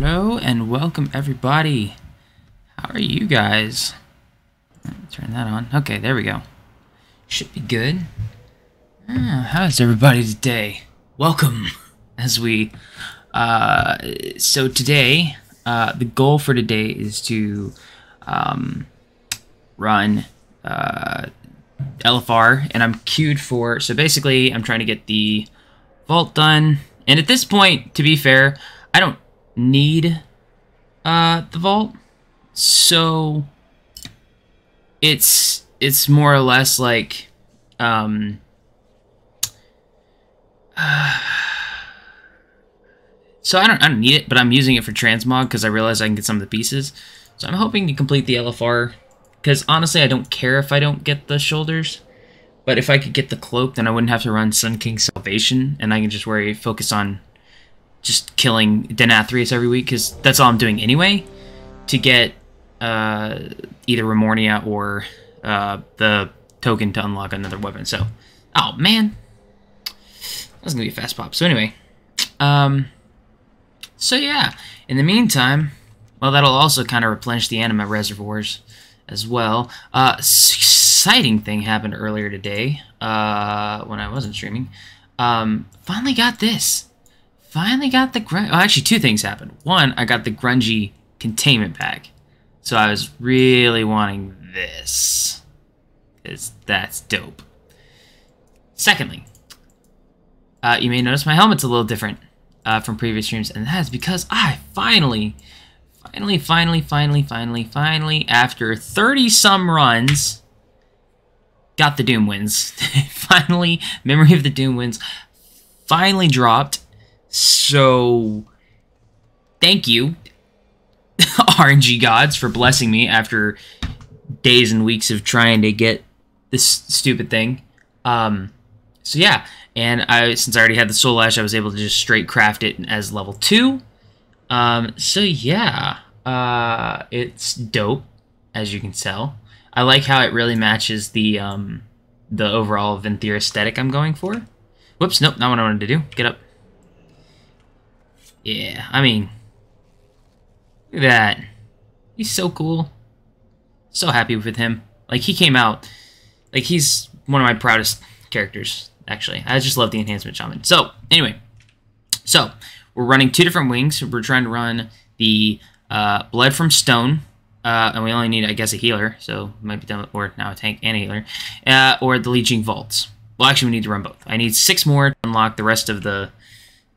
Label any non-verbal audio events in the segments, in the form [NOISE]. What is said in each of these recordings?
Hello and welcome everybody. How are you guys? Turn that on. Okay, there we go. Should be good. Ah, how's everybody today? Welcome as we uh so today uh the goal for today is to um run uh LFR and I'm queued for so basically I'm trying to get the vault done and at this point to be fair I don't need uh, the vault. So it's it's more or less like um, [SIGHS] so I don't I don't need it, but I'm using it for transmog because I realize I can get some of the pieces. So I'm hoping to complete the LFR because honestly I don't care if I don't get the shoulders. But if I could get the cloak, then I wouldn't have to run Sun King Salvation, and I can just worry focus on just killing Denathrius every week because that's all I'm doing anyway to get uh, either Remornia or uh, the token to unlock another weapon. So, oh man, that's gonna be a fast pop. So anyway, um, so yeah. In the meantime, well, that'll also kind of replenish the anima reservoirs as well. Uh, exciting thing happened earlier today uh, when I wasn't streaming. Um, finally got this finally got the grunge. Actually, two things happened. One, I got the grungy containment pack, so I was really wanting this, because that's dope. Secondly, uh, you may notice my helmet's a little different uh, from previous streams, and that is because I finally, finally, finally, finally, finally, finally, after 30 some runs, got the Doom Winds. [LAUGHS] finally, Memory of the Doom Winds finally dropped so, thank you, [LAUGHS] RNG gods, for blessing me after days and weeks of trying to get this stupid thing. Um, so yeah, and I since I already had the Soul Ash, I was able to just straight craft it as level two. Um, so yeah, uh, it's dope, as you can tell. I like how it really matches the um, the overall Venthyr aesthetic I'm going for. Whoops, nope, not what I wanted to do. Get up. Yeah, I mean, look at that. He's so cool. So happy with him. Like, he came out, like, he's one of my proudest characters, actually. I just love the enhancement shaman. So, anyway, so, we're running two different wings. We're trying to run the uh, Blood from Stone, uh, and we only need, I guess, a healer, so might be done with, or now a tank and a healer, uh, or the Leeching Vaults. Well, actually, we need to run both. I need six more to unlock the rest of the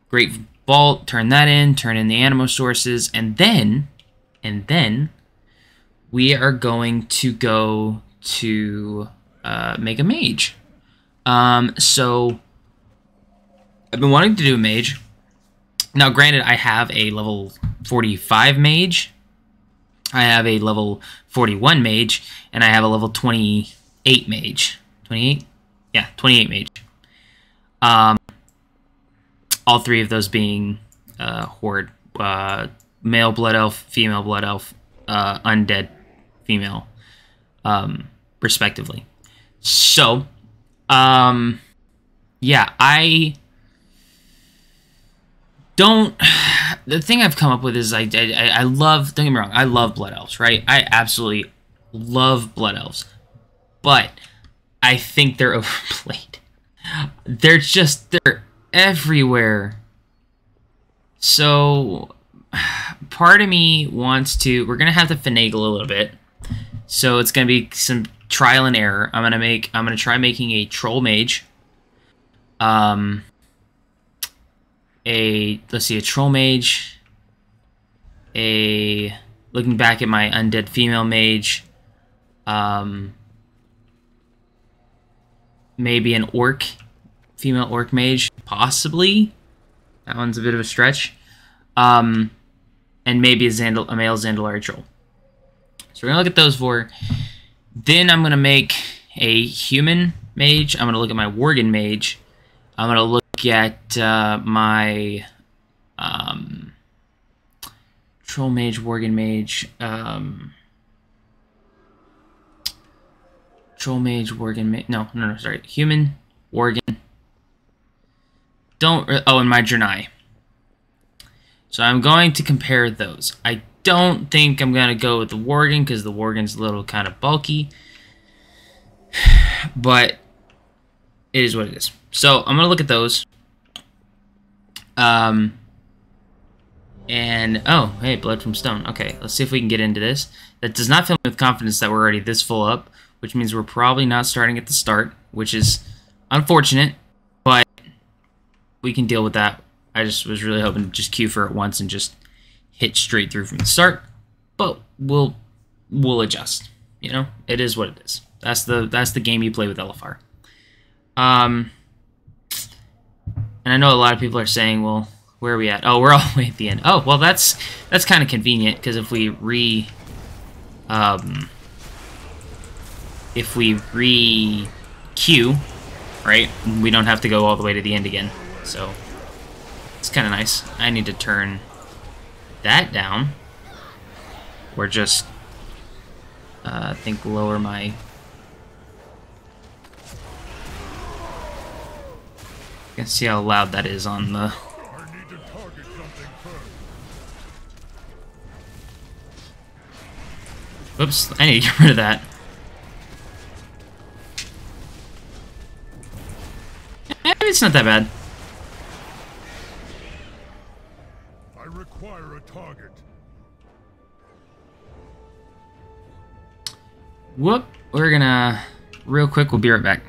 Great vault, turn that in, turn in the anima sources, and then, and then, we are going to go to uh, make a mage. Um, so, I've been wanting to do a mage. Now, granted, I have a level 45 mage, I have a level 41 mage, and I have a level 28 mage. 28? Yeah, 28 mage. Um, all three of those being uh, horde, uh, male blood elf, female blood elf, uh, undead female, um, respectively. So, um, yeah, I don't. The thing I've come up with is I, I, I love. Don't get me wrong. I love blood elves, right? I absolutely love blood elves, but I think they're [LAUGHS] overplayed. They're just they're everywhere. So, part of me wants to. We're gonna have to finagle a little bit. So it's gonna be some trial and error. I'm gonna make. I'm gonna try making a troll mage. Um. A let's see, a troll mage. A looking back at my undead female mage. Um. Maybe an orc female orc mage, possibly. That one's a bit of a stretch. Um, and maybe a, Zandal a male Zandalari troll. So we're gonna look at those four. Then I'm gonna make a human mage. I'm gonna look at my Worgen mage. I'm gonna look at uh, my um, troll mage, Worgen mage. Um, troll mage, Worgen mage. No, no, no. Sorry, human, Worgen, don't... Oh, and my Draenei. So I'm going to compare those. I don't think I'm going to go with the Worgen because the Worgen's a little kind of bulky. [SIGHS] But it is what it is. So I'm going to look at those. Um, and, oh, hey, Blood from Stone. Okay, let's see if we can get into this. That does not fill me with confidence that we're already this full up, which means we're probably not starting at the start, which is unfortunate, but we can deal with that. I just was really hoping to just queue for it once and just hit straight through from the start, but we'll we'll adjust. You know, it is what it is. That's the that's the game you play with LFR. Um, and I know a lot of people are saying, well, where are we at? Oh, we're [LAUGHS] all the way at the end. Oh, well, that's that's kind of convenient because if we re, um, if we re queue, right, we don't have to go all the way to the end again. So it's kind of nice. I need to turn that down, or just uh, I think lower my You can see how loud that is on the... Oops, I need to get [LAUGHS] rid of that. Eh, it's not that bad. Whoop, we're gonna... Real quick, we'll be right back.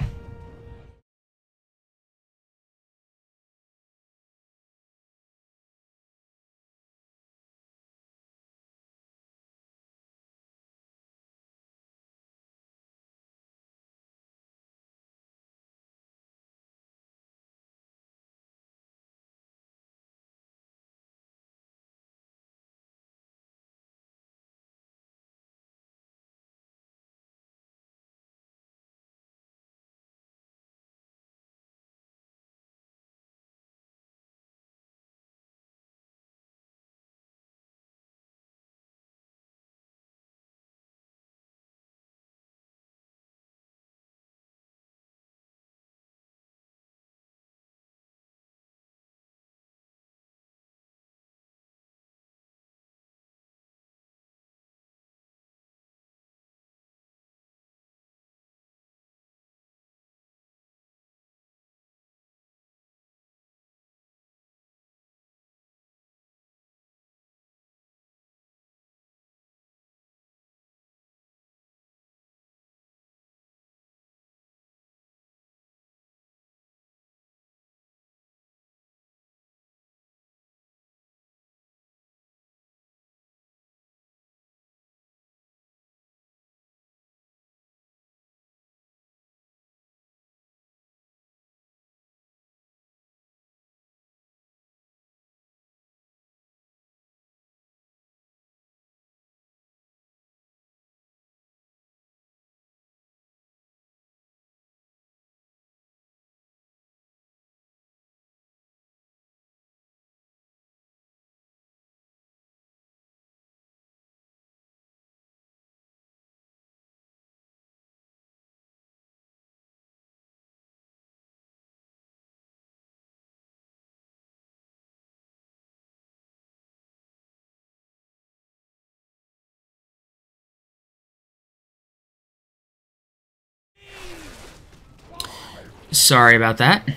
Sorry about that.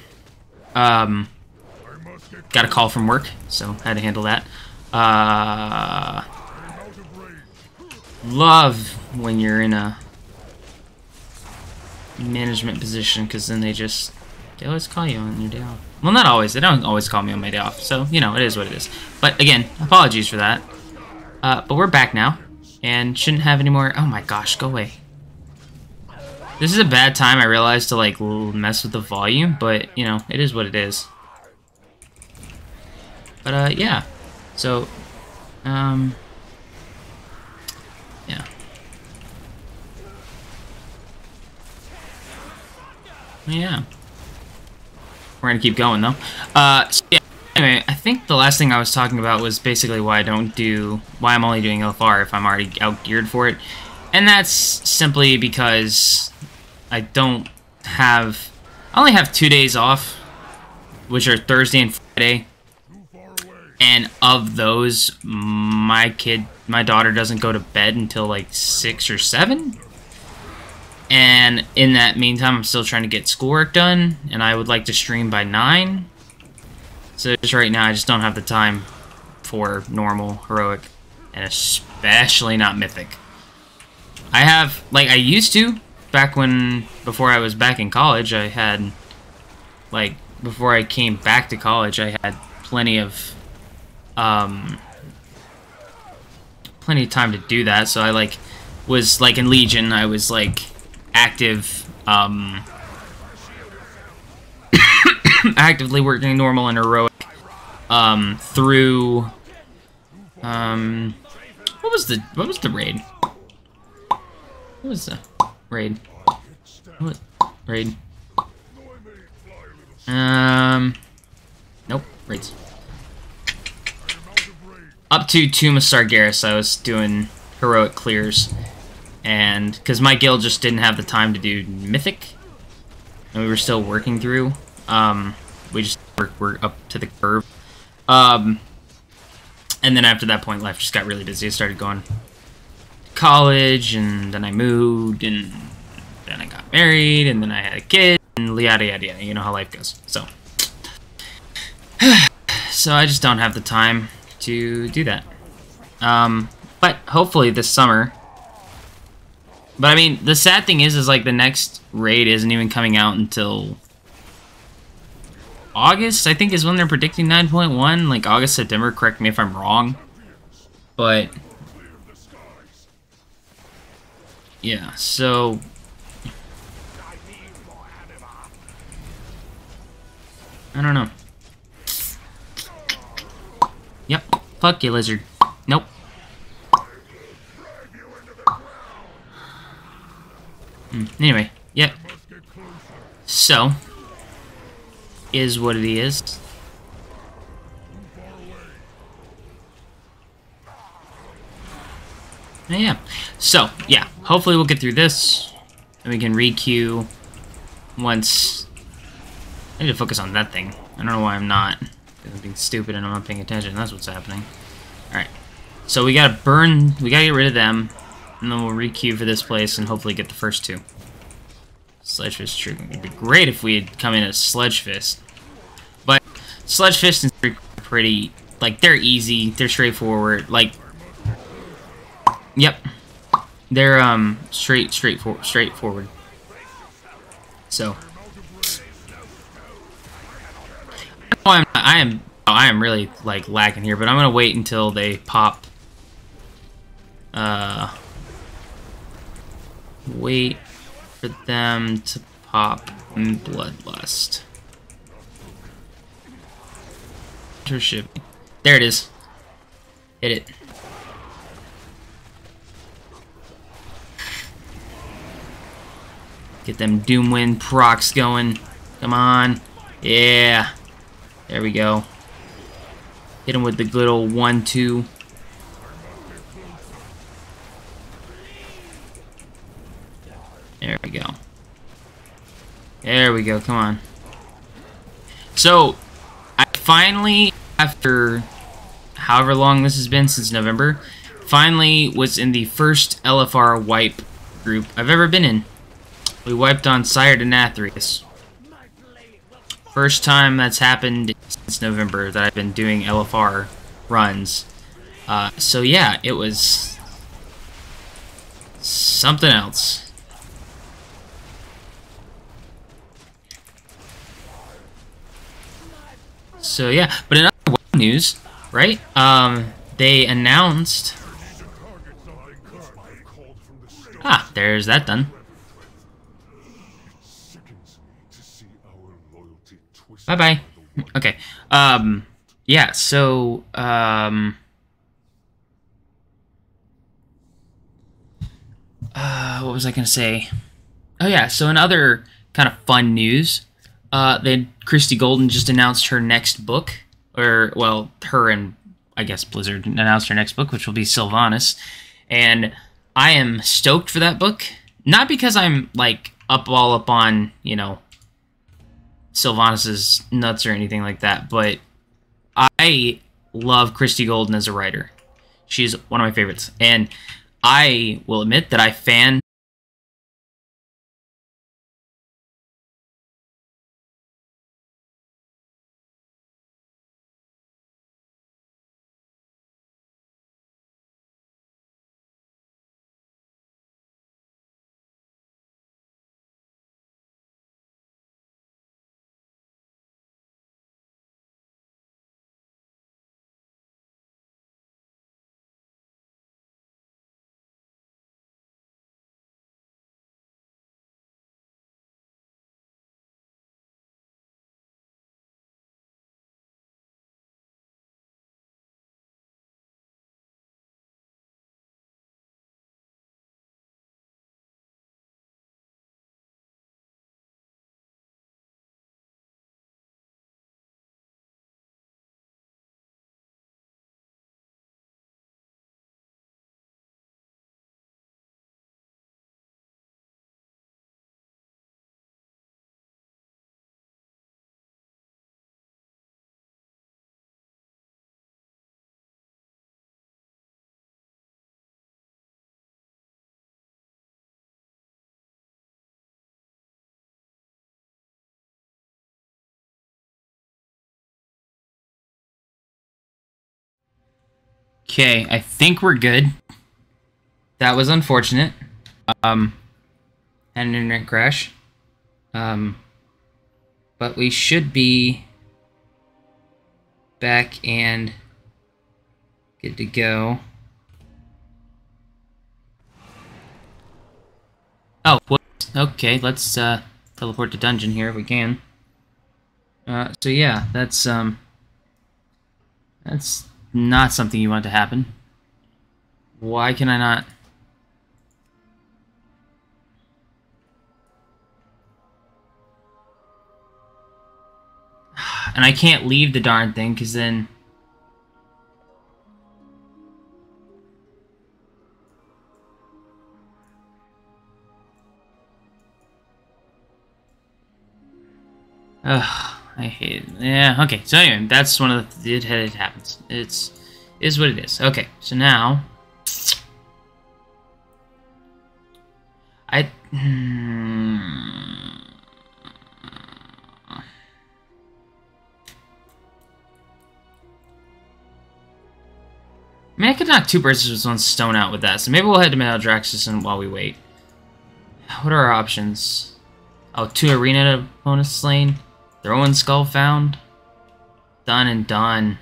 Um, got a call from work, so had to handle that. Uh, love when you're in a management position, because then they just, they always call you on your day off. Well, not always. They don't always call me on my day off, so, you know, it is what it is. But, again, apologies for that. Uh, but we're back now, and shouldn't have any more... Oh my gosh, go away. This is a bad time, I realize, to, like, mess with the volume, but, you know, it is what it is. But, uh, yeah. So, um... Yeah. Yeah. We're gonna keep going, though. Uh, so yeah. Anyway, I think the last thing I was talking about was basically why I don't do... Why I'm only doing LFR if I'm already out-geared for it. And that's simply because I don't have... I only have two days off, which are Thursday and Friday. and of those, my kid, my daughter doesn't go to bed until like six or seven. And in that meantime, I'm still trying to get schoolwork done, and I would like to stream by nine. So just right now, I just don't have the time for normal, heroic, and especially not mythic. I have, like, I used to, back when, before I was back in college, I had, like, before I came back to college, I had plenty of um, plenty of time to do that. So I like was like in Legion, I was like active, um, [COUGHS] actively working normal and heroic um, through. Um, what was the what was the raid? What was the raid? What raid? Um, nope, raids up to Tomb of Sargeras, I was doing heroic clears, and because my guild just didn't have the time to do Mythic, and we were still working through, um, we just were, were up to the curve. Um, and then after that point, life just got really busy. I started going college, and then I moved, and then I got married, and then I had a kid, and yada yada yada. You know how life goes. So, [SIGHS] so I just don't have the time to do that. Um, but hopefully this summer. But I mean, the sad thing is, is like the next raid isn't even coming out until August. I think is when they're predicting 9.1. Like August, September. Correct me if I'm wrong. But yeah, so I don't know. Yep. Fuck you, lizard. Nope. Hmm. Anyway, yep. So, is what it is. Yeah. So, yeah. Hopefully we'll get through this. And we can re-queue once... I need to focus on that thing. I don't know why I'm not. I'm being stupid and I'm not paying attention. That's what's happening. Alright. So we gotta burn... We gotta get rid of them. And then we'll re-queue for this place and hopefully get the first two. Sludgefist. It'd be great if we had come in as Sludgefist. But Sludgefist pretty... Like, they're easy. They're straightforward. Like... Yep. They're, um, straight, straightforward. straightforward. So... I am, I am, I am really like lagging here, but I'm gonna wait until they pop. Uh, wait for them to pop Bloodlust. There it is. Hit it. Get them Doomwind procs going. Come on. Yeah. There we go. Hit him with the good old one-two. There we go. There we go, come on. So, I finally, after however long this has been, since November, finally was in the first LFR wipe group I've ever been in. We wiped on Sire Denathrius. First time that's happened since November that I've been doing LFR runs. Uh, so yeah, it was something else. So yeah, but in other news, right? Um, they announced. Ah, there's that done. Bye-bye. Okay. Um, yeah, so, um... Uh, what was I to say? Oh, yeah, so in other kind of fun news, uh, then Christie Golden just announced her next book, or, well, her and, I guess, Blizzard announced her next book, which will be Sylvanas, and I am stoked for that book. Not because I'm, like, up all up on, you know, Sylvanas's nuts or anything like that, but I love Christie Golden as a writer. She's one of my favorites. And I will admit that I fan Okay, I think we're good. That was unfortunate. Um, had an internet crash. Um, but we should be back and good to go. Oh, whoops. okay, let's uh, teleport to dungeon here if we can. Uh, so yeah, that's, um, that's not something you want to happen. Why can I not... [SIGHS] And I can't leave the darn thing, because then... [SIGHS] Ugh. I hate it. Yeah, okay. So anyway, that's one of the... It, it happens. It's... Is what it is. Okay, so now... I... Hmm, I mean, I could knock two birds with one stone out with that, so maybe we'll head to Maldraxxus and while we wait. What are our options? Oh, two arena bonus slain. Throwing skull found. Done and done.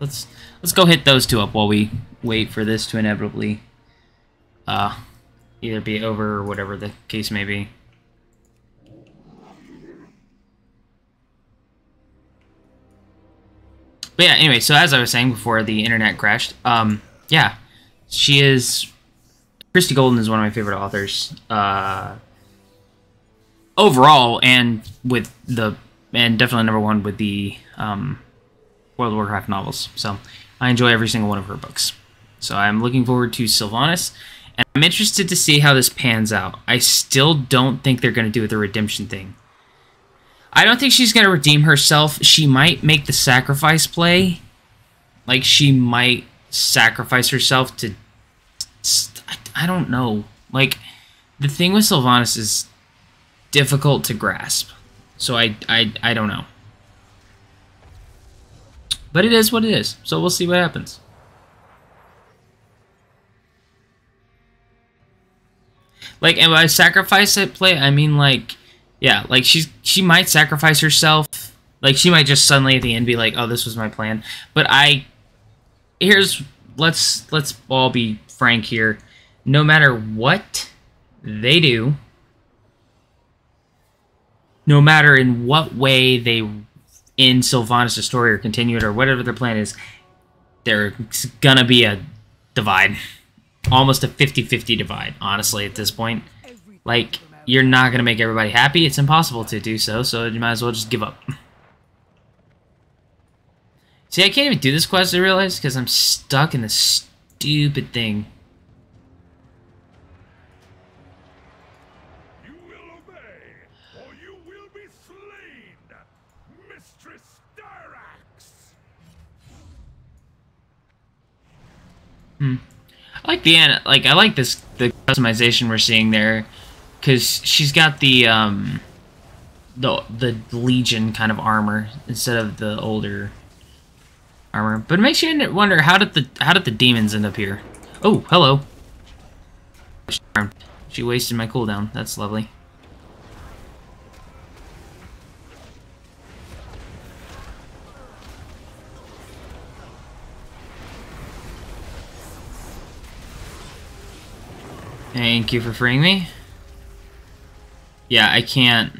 Let's let's go hit those two up while we wait for this to inevitably uh either be over or whatever the case may be. But yeah, anyway, so as I was saying before the internet crashed, um, yeah, she is Christie Golden is one of my favorite authors. Uh, overall, and with the and definitely number one with the um, World of Warcraft novels. So I enjoy every single one of her books. So I'm looking forward to Sylvanas, and I'm interested to see how this pans out. I still don't think they're going to do the redemption thing. I don't think she's going to redeem herself. She might make the sacrifice play. Like, she might sacrifice herself to... I don't know. Like, the thing with Sylvanas is difficult to grasp. So I, I, I don't know. But it is what it is. So we'll see what happens. Like, and by sacrifice at play, I mean like, yeah, like she's she might sacrifice herself. Like she might just suddenly at the end be like, "Oh, this was my plan." But I, here's let's let's all be frank here. No matter what they do, no matter in what way they in Sylvanas' story or continue it or whatever their plan is, there's gonna be a divide. Almost a 50-50 divide, honestly, at this point. Like, you're not gonna make everybody happy. It's impossible to do so, so you might as well just give up. See, I can't even do this quest, I realize, because I'm stuck in this stupid thing. I like the an- like I like this the customization we're seeing there, because she's got the um, the the Legion kind of armor instead of the older armor. But it makes you wonder how did the how did the demons end up here? Oh, hello. She wasted my cooldown. That's lovely. Thank you for freeing me. Yeah, I can't.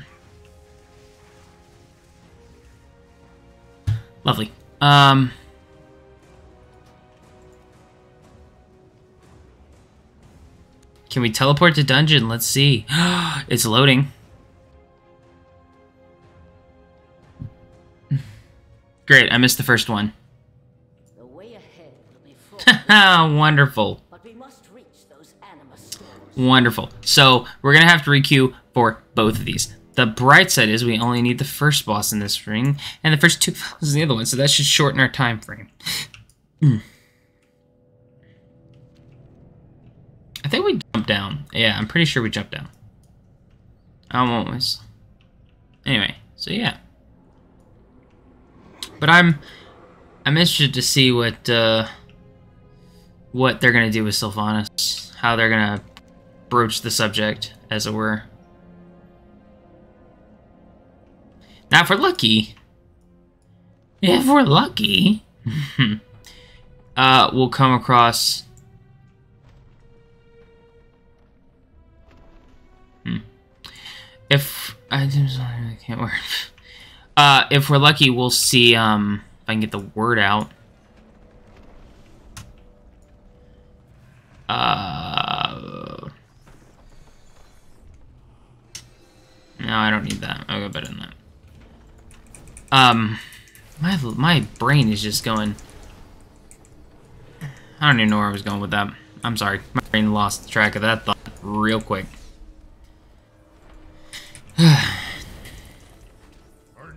Lovely. Um. Can we teleport to dungeon? Let's see. [GASPS] it's loading. Great, I missed the first one. The way ahead will be full, Wonderful. Wonderful. So we're gonna have to requeue for both of these. The bright side is we only need the first boss in this ring, and the first two bosses in the other one, so that should shorten our time frame. Hmm. I think we jumped down. Yeah, I'm pretty sure we jumped down. I'm almost. Anyway, so yeah. But I'm I'm interested to see what uh what they're gonna do with Sylvanas. How they're gonna broach the subject, as it were. Now, if we're lucky, if we're lucky, [LAUGHS] uh, we'll come across. Hmm. If I can't work. [LAUGHS] Uh, if we're lucky, we'll see. Um, if I can get the word out. Uh. No, I don't need that. I'll go better than that. Um, my my brain is just going. I don't even know where I was going with that. I'm sorry. My brain lost track of that thought real quick. I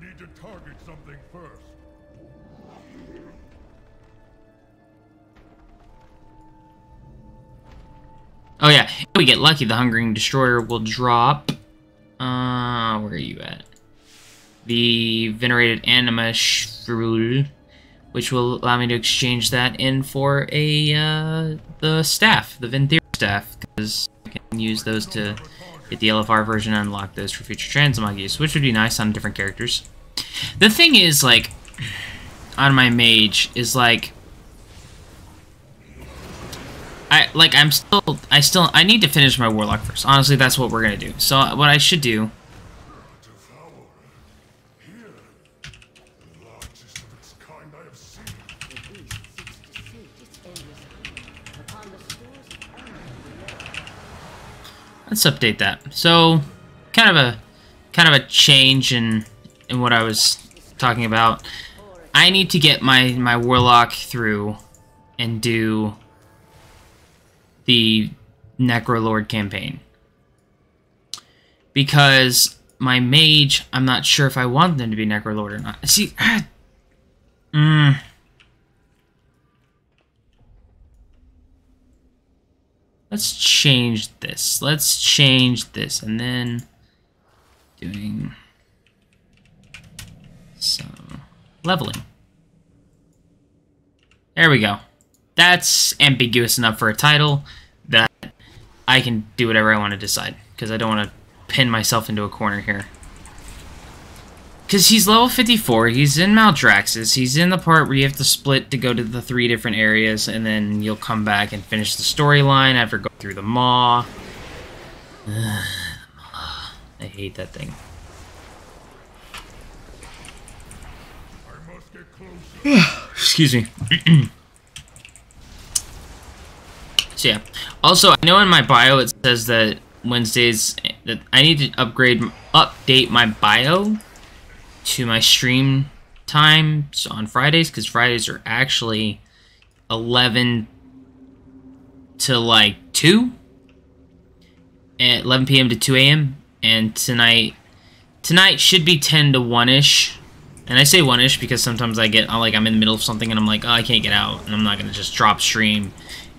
need to target something first. Oh yeah, if we get lucky, the Hungering Destroyer will drop. Uh, where are you at? The Venerated Anima which will allow me to exchange that in for a uh, the staff, the Venthyr staff, because I can use those to get the LFR version and unlock those for future transmog use, which would be nice on different characters. The thing is, like, on my mage is like I like I'm still I still I need to finish my warlock first. Honestly, that's what we're gonna do. So what I should do let's update that. So kind of a kind of a change in in what I was talking about. I need to get my my warlock through and do the Necrolord campaign. Because my mage, I'm not sure if I want them to be Necrolord or not. See, [CLEARS THROAT] mm, let's change this. Let's change this, and then doing some leveling. There we go. That's ambiguous enough for a title that I can do whatever I want to decide because I don't want to pin myself into a corner here. Because he's level 54, he's in Maldraxxus, he's in the part where you have to split to go to the three different areas, and then you'll come back and finish the storyline after going through the Maw. [SIGHS] I hate that thing. [SIGHS] Excuse me. [CLEARS THROAT] so yeah. Also, I know in my bio it says that Wednesdays that I need to upgrade update my bio to my stream times on Fridays because Fridays are actually 11 to like 2 at 11 p.m. to 2 a.m. and tonight tonight should be 10 to 1 ish And I say one-ish because sometimes I get, like, I'm in the middle of something and I'm like, oh, I can't get out. And I'm not to just drop stream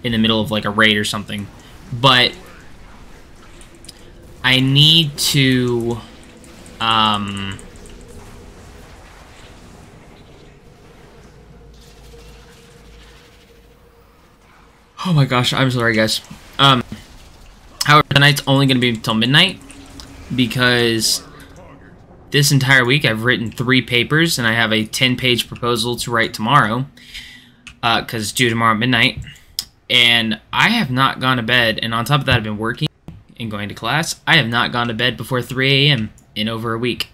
in the middle of, like, a raid or something. But I need to, um... Oh my gosh, I'm sorry, guys. Um, however, tonight's only going to be until midnight because this entire week I've written three papers and I have a 10 page proposal to write tomorrow because uh, it's due tomorrow at midnight. And I have not gone to bed, and on top of that, I've been working and going to class. I have not gone to bed before 3 a.m. in over a week.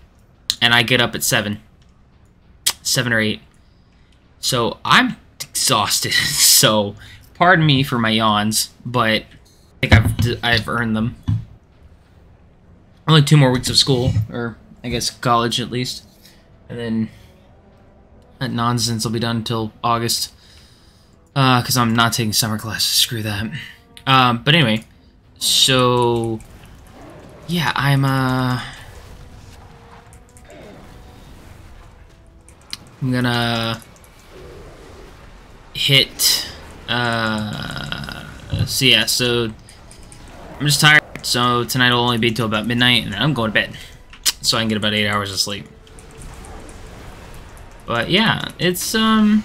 And I get up at 7. 7 or 8. So I'm exhausted. [LAUGHS] so pardon me for my yawns, but I think I've, I've earned them. Only two more weeks of school, or I guess college at least. And then that nonsense will be done until August. Because uh, I'm not taking summer classes. Screw that. Um, but anyway, so yeah, I'm uh, I'm gonna hit. Uh, so yeah, so I'm just tired. So tonight will only be till about midnight, and then I'm going to bed, so I can get about eight hours of sleep. But yeah, it's um.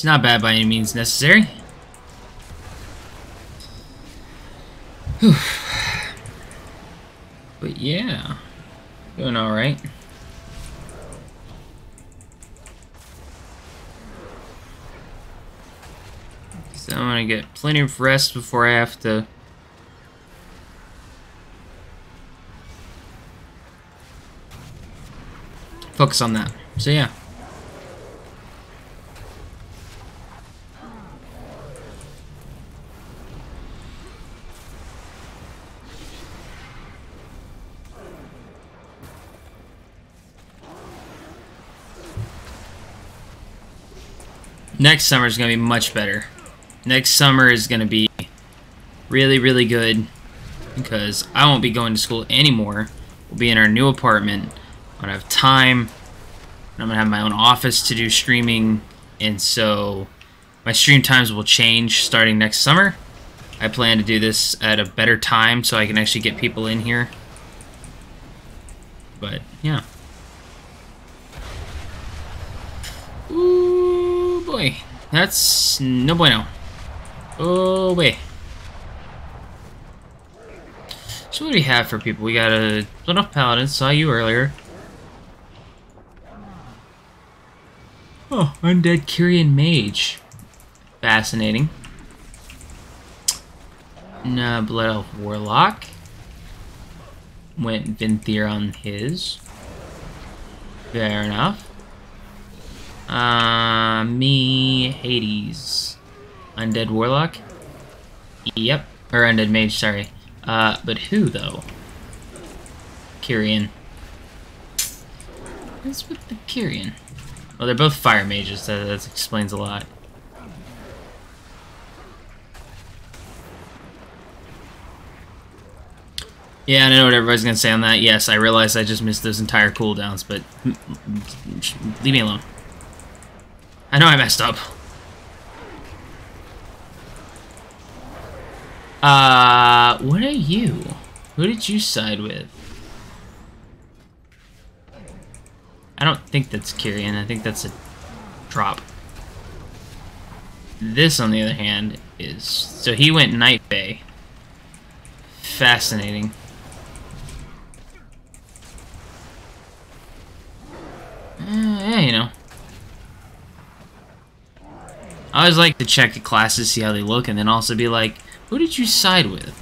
It's not bad by any means necessary. Whew. But yeah, doing alright. So I'm gonna get plenty of rest before I have to focus on that. So yeah. Next summer is going to be much better. Next summer is going to be really, really good because I won't be going to school anymore. We'll be in our new apartment. I'm going to have time. I'm going to have my own office to do streaming. And so my stream times will change starting next summer. I plan to do this at a better time so I can actually get people in here. But, yeah. boy. That's no bueno. Oh, wait. So what do we have for people? We got a split off paladin, saw you earlier. Oh, undead Kyrian mage. Fascinating. Nah, blood elf warlock. Went Venthyr on his. Fair enough. Uh, me, Hades. Undead Warlock? Yep. Or Undead Mage, sorry. Uh, but who, though? Kyrian. What's with the Kyrian? Well, they're both fire mages, so that explains a lot. Yeah, I know what everybody's gonna say on that. Yes, I realize I just missed those entire cooldowns, but leave me alone. I know I messed up. Uh, what are you? Who did you side with? I don't think that's Kyrian. I think that's a drop. This, on the other hand, is... So he went Night Fae. Fascinating. Uh, yeah, you know. I always like to check the classes, see how they look, and then also be like, who did you side with?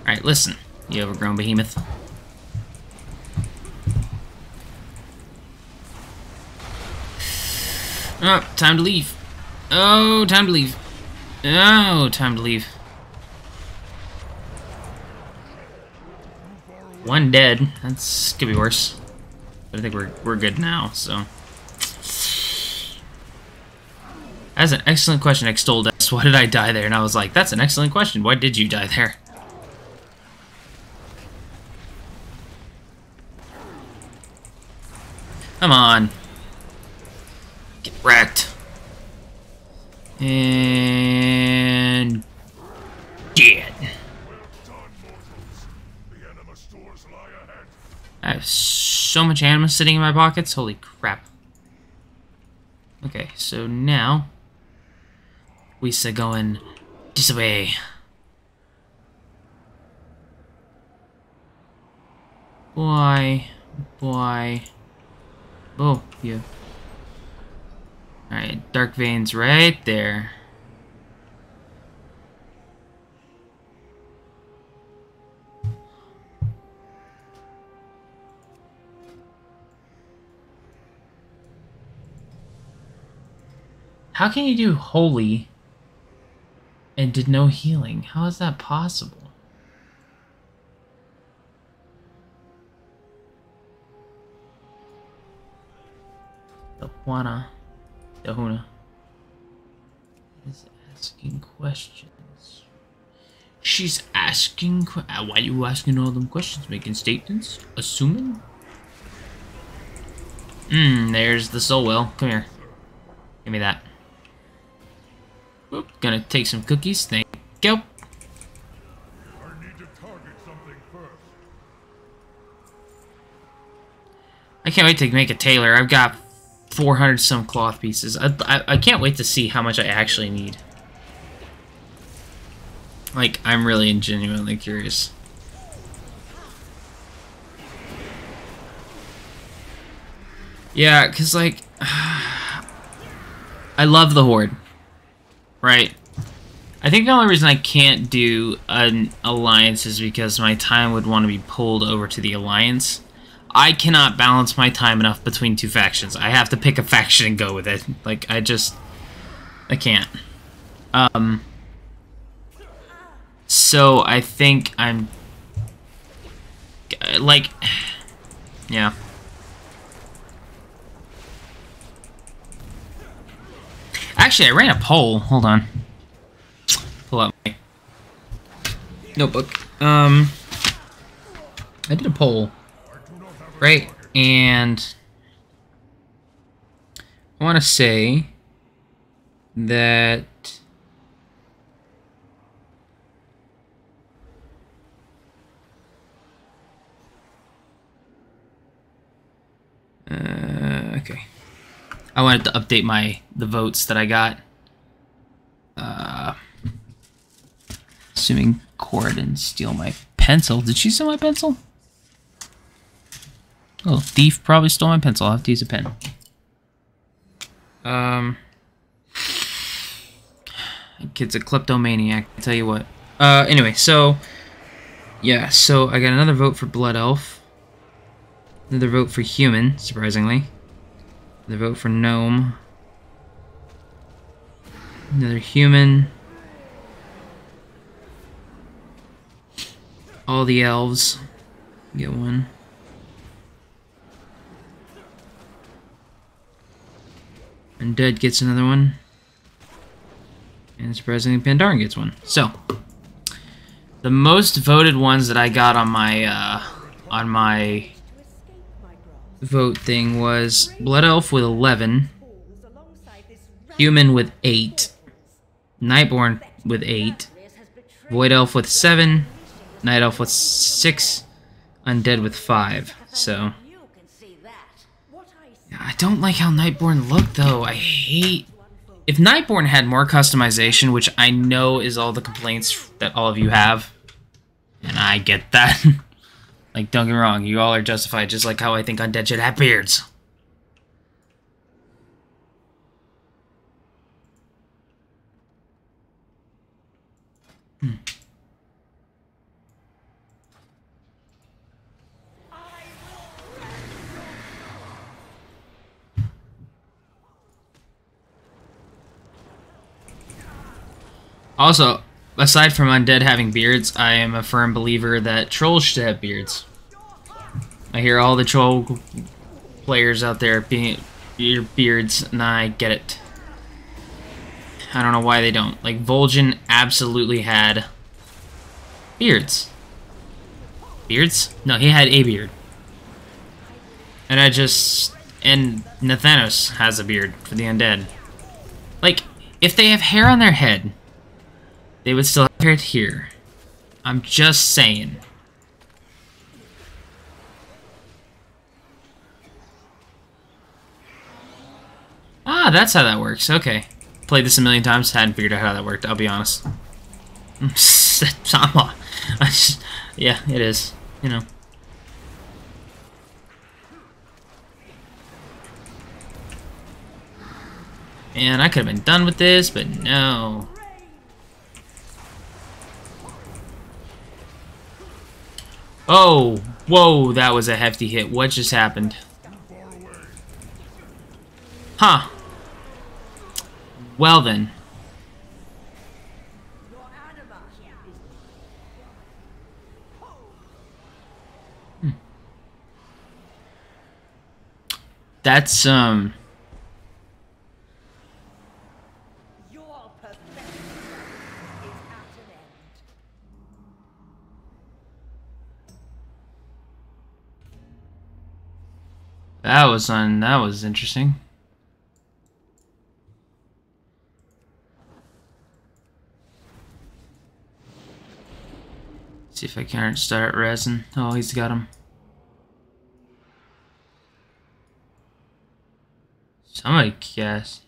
Alright, listen, you overgrown behemoth. Oh, time to leave. Oh, time to leave. Oh, time to leave. One dead. That's could be worse. But I think we're we're good now, so. That's an excellent question, Extolled asked, why did I die there? And I was like, that's an excellent question. Why did you die there? Come on. Get wrecked. And... Dead. I have so much anima sitting in my pockets. Holy crap. Okay, so now... We are going this way. Why? Why? Oh, yeah. Alright, Darkvein's right there. How can you do holy and did no healing? How is that possible? The Juana, the Dahuna. Is asking questions. She's asking. Uh, why are you asking all them questions? Making statements? Assuming? Hmm, there's the soul well. Come here. Give me that. Whoop, gonna take some cookies. Thank you. I can't wait to make a tailor. I've got 400 some cloth pieces. I, I, I can't wait to see how much I actually need. Like, I'm really genuinely curious. Yeah, because, like, [SIGHS] I love the Horde. Right? I think the only reason I can't do an alliance is because my time would want to be pulled over to the alliance. I cannot balance my time enough between two factions. I have to pick a faction and go with it. Like, I just... I can't. Um... So, I think I'm... Like... [SIGHS] Yeah. Actually, I ran a poll. Hold on. Pull out my notebook. Um... I did a poll right? And I want to say that uh, okay. I wanted to update my the votes that I got. Uh, assuming Cora didn't steal my pencil. Did she steal my pencil? Oh, thief probably stole my pencil. I'll have to use a pen. Um, kid's a kleptomaniac. I tell you what. Uh, anyway, so yeah, so I got another vote for Blood Elf. Another vote for Human, surprisingly. Another vote for Gnome. Another Human. All the elves get one. Undead gets another one. And surprisingly, Pandaren gets one. So, the most voted ones that I got on my, uh, on my vote thing was Blood Elf with 11, Human with 8, Nightborne with 8, Void Elf with 7, Night Elf with 6, Undead with 5. So, I don't like how Nightborne looked, though. I hate... If Nightborne had more customization, which I know is all the complaints that all of you have, and I get that. [LAUGHS] like, don't get me wrong, you all are justified, just like how I think Undead should have beards. Hmm. Also, aside from undead having beards, I am a firm believer that trolls should have beards. I hear all the troll players out there being your beards, and I get it. I don't know why they don't. Like Vol'jin absolutely had beards. Beards? No, he had a beard. And I just And Nathanos has a beard for the undead. Like, if they have hair on their head, they would still have hair here. I'm just saying. Ah, that's how that works. Okay. Played this a million times, hadn't figured out how that worked, I'll be honest. [LAUGHS] [LAUGHS] Yeah, it is. You know. And I could have been done with this, but no. Oh, whoa, that was a hefty hit. What just happened? Huh. Well then. Hmm. That's, um... Your perfection is at an end. That was on. That was interesting. See if I can't start resin. Oh, he's got him. Somebody guess.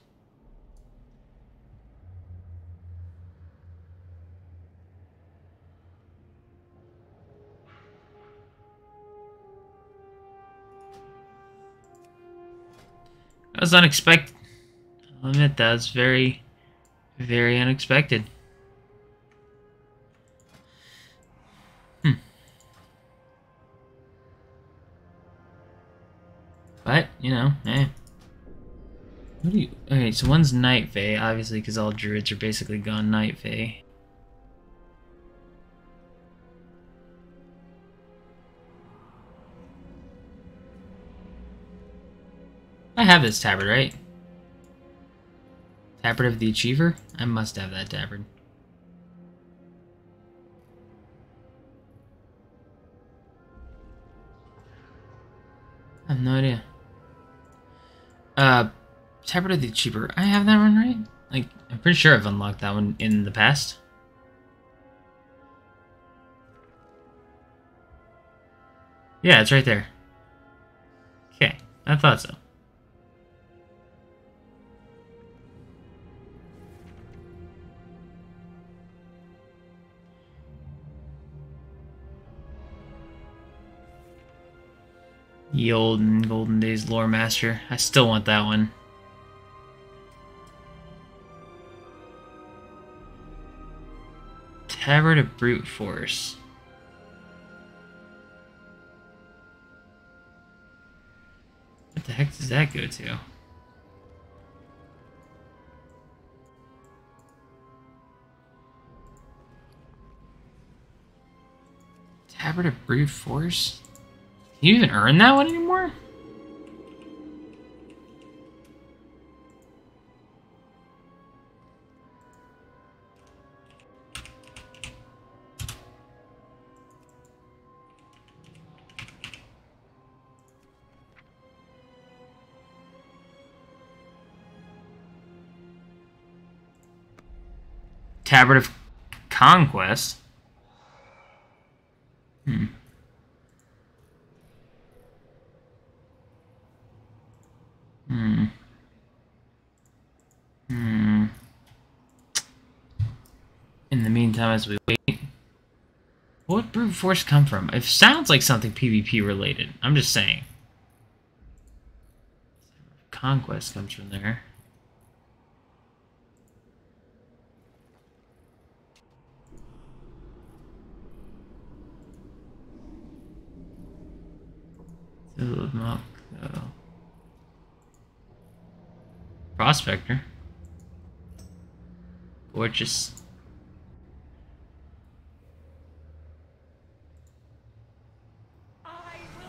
That was unexpected. I'll admit that was very, very unexpected. Hmm. But, you know, eh. What do you... Okay, so one's Night Fae, obviously, because all druids are basically gone Night Fae. I have this tabard, right? Tabard of the Achiever? I must have that tabard. I have no idea. Uh, Tabard of the Achiever. I have that one right? Like, I'm pretty sure I've unlocked that one in the past. Yeah, it's right there. Okay, I thought so. Ye olden golden days lore master. I still want that one. Tabard of brute force. What the heck does that go to? Tabard of brute force? You even earn that one anymore? Tabard of Conquest? Hmm. Hmm. Hmm. In the meantime, as we wait, what brute force come from? It sounds like something PvP related. I'm just saying. Conquest comes from there. Mock, oh. Prospector. Gorgeous.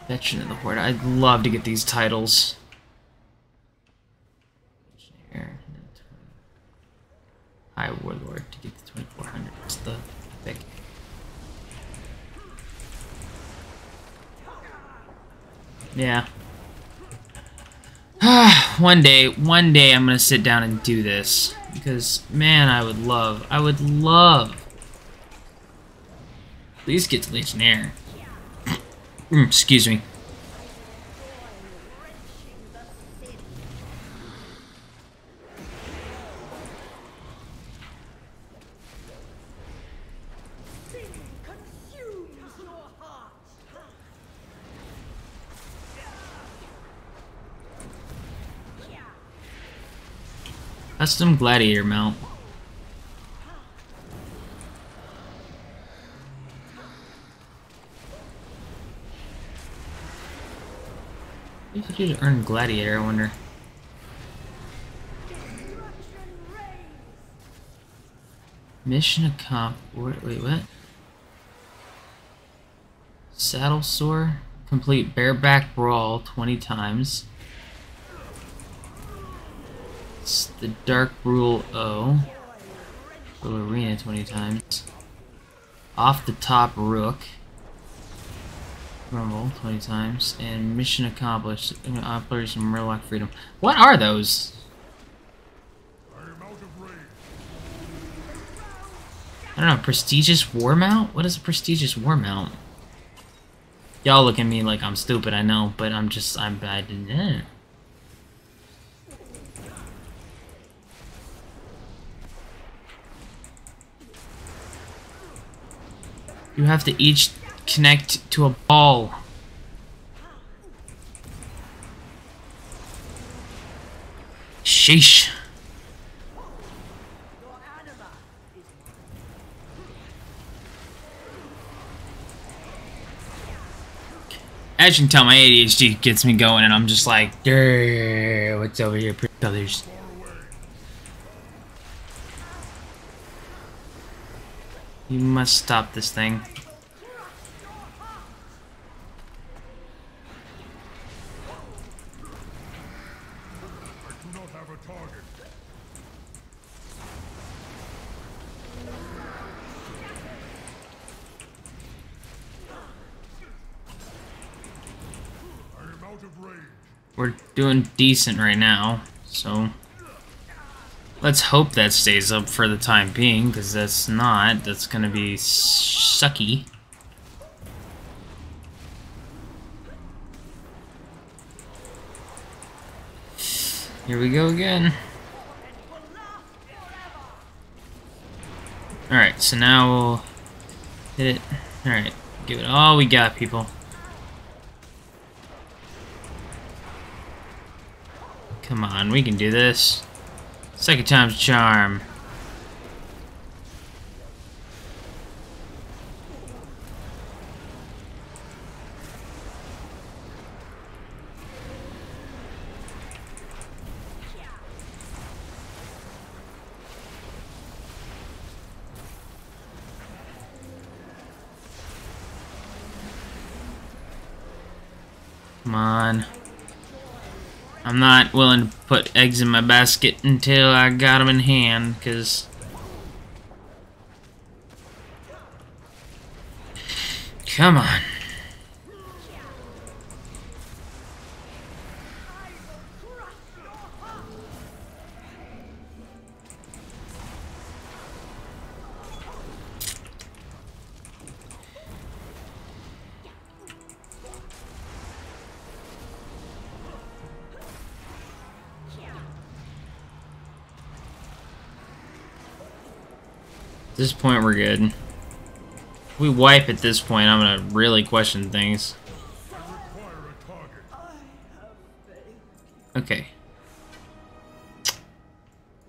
Veteran of the Horde. I'd love to get these titles. High Warlord to get the 2400. It's the epic. Yeah. [SIGHS] one day, one day I'm gonna sit down and do this. Because, man, I would love, I would love. Please get to Legionnaire. Mm, Excuse me. Custom gladiator mount. What if you earn gladiator, I wonder. Mission accomplished. Wait, what? Saddle sore. Complete bareback brawl 20 times. It's the Dark Rule O. Go arena 20 times. Off the top rook. Rumble 20 times. And mission accomplished. Operation Murloc Freedom. What are those? I don't know. Prestigious War Mount? What is a prestigious War Mount? Y'all look at me like I'm stupid, I know, but I'm just, I'm bad. Eh. You have to each connect to a ball. Sheesh. As you can tell, my ADHD gets me going, and I'm just like, "Durr, what's over here, colors? You must stop this thing. I do not have a target. I am out of range. We're doing decent right now, so let's hope that stays up for the time being, because that's not. That's gonna be sucky. Here we go again. Alright, so now we'll hit it. Alright, give it all we got, people. Come on, we can do this. Second time's charm. Come on. I'm not willing to put eggs in my basket until I got them in hand, because... Come on. This point, we're good. If we wipe at this point, I'm gonna really question things. Okay.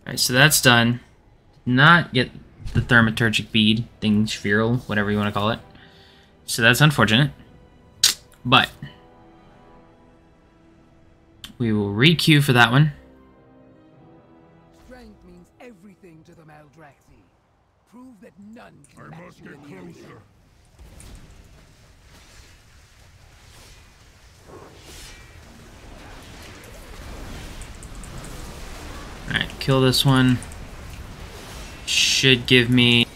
Alright, so that's done. Did not get the thaumaturgic bead, thing, spheral, whatever you want to call it. So that's unfortunate. But we will re-queue for that one. I must get closer. Alright, kill this one. Should give me...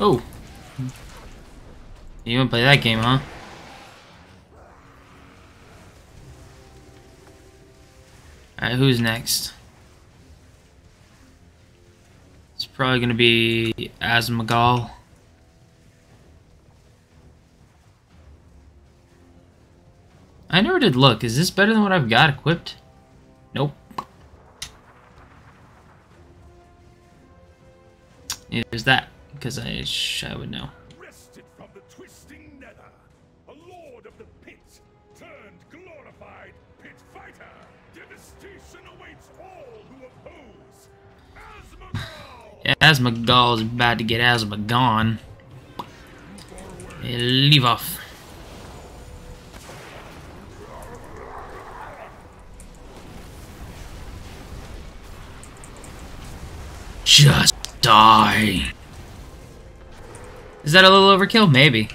Oh! You wanna play that game, huh? Alright, who's next? Probably gonna be Asmagal. I never did look. Is this better than what I've got equipped? Nope. There's that, because I, I would know. Asmongold! Yeah, is about to get Asma gone. Hey, leave off. Just die. Is that a little overkill? Maybe.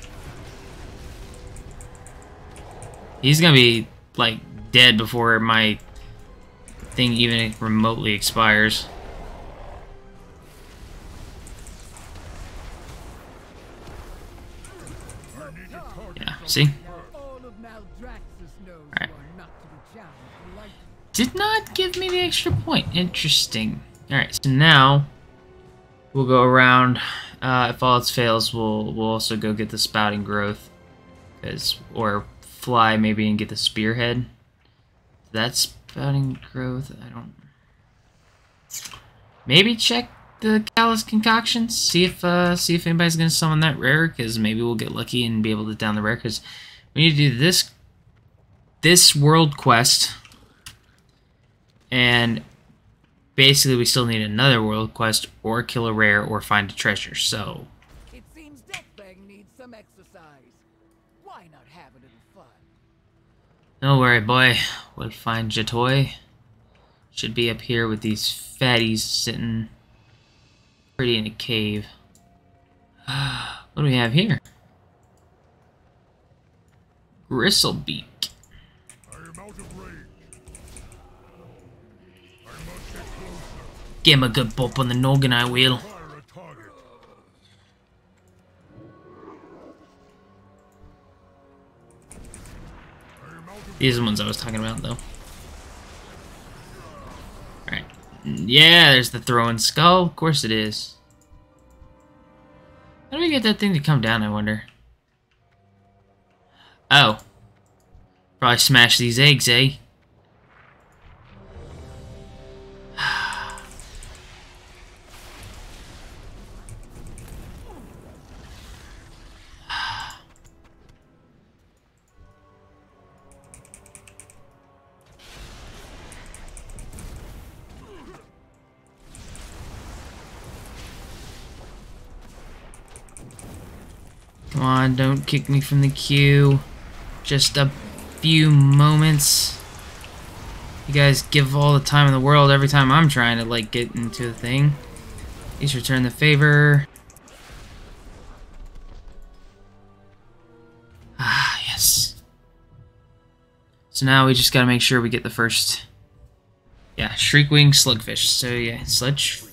He's gonna be, like, dead before my thing even remotely expires. See? Alright. Did not give me the extra point. Interesting. Alright, so now we'll go around. Uh, if all else fails, we'll we'll also go get the spouting growth. Cause, or fly maybe and get the spearhead. That spouting growth, I don't... Maybe check the callous concoctions. See if uh, see if anybody's gonna summon that rare. Cause maybe we'll get lucky and be able to down the rare. Cause we need to do this this world quest and basically we still need another world quest or kill a rare or find a treasure so It seems Deathbang needs some exercise. Why not have a little fun? don't worry boy we'll find Jatoy should be up here with these fatties sitting pretty in a cave. [SIGHS] What do we have here? Gristlebeak. Give him a good bump on the noggin I will. These are the ones I was talking about, though. Yeah, there's the throwing skull. Of course it is. How do we get that thing to come down, I wonder? Oh. Probably smash these eggs, eh? On, don't kick me from the queue. Just a few moments. You guys give all the time in the world every time I'm trying to, like, get into the thing. Please return the favor. Ah, yes. So now we just gotta make sure we get the first... Yeah, Shriekwing Slugfish. So yeah, door.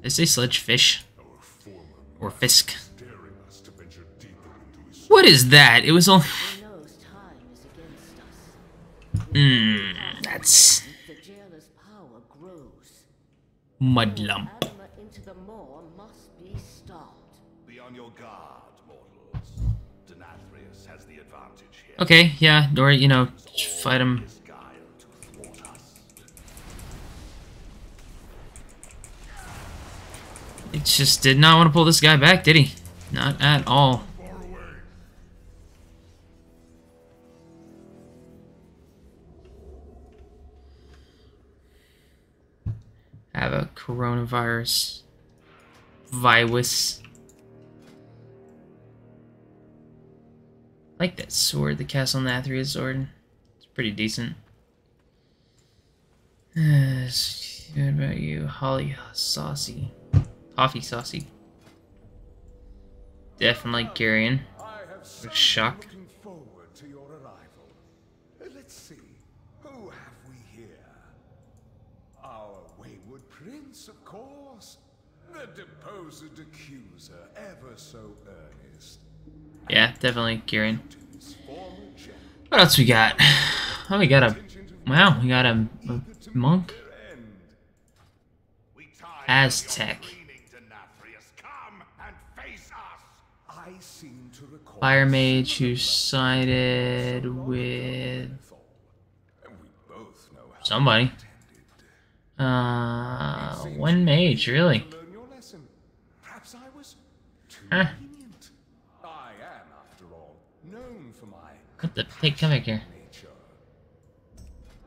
Did I say Sledgefish? Our Or Fisk? What is that? It was only... He knows time is against us. Mmm, that's... The jailer's power grows. Mud lump. Into the maw must be stopped. Be on your guard, mortals. Denathrius has the advantage here. Okay, yeah, or, you know, fight him. His guile to thwart us. He just did not want to pull this guy back, did he? Not at all. Have a coronavirus. Virus. Like that sword, the Castle Nathria sword. It's pretty decent. [SIGHS] What about you? Holly Saucy. Toffee Saucy. Definitely Garion. With shock. Yeah, definitely Kyrian. What else we got? [SIGHS] Oh, we got a... Wow, we got a, a monk. Aztec. Fire mage who sided with somebody. Uh, one mage, really. Huh. What the? Hey, come back here.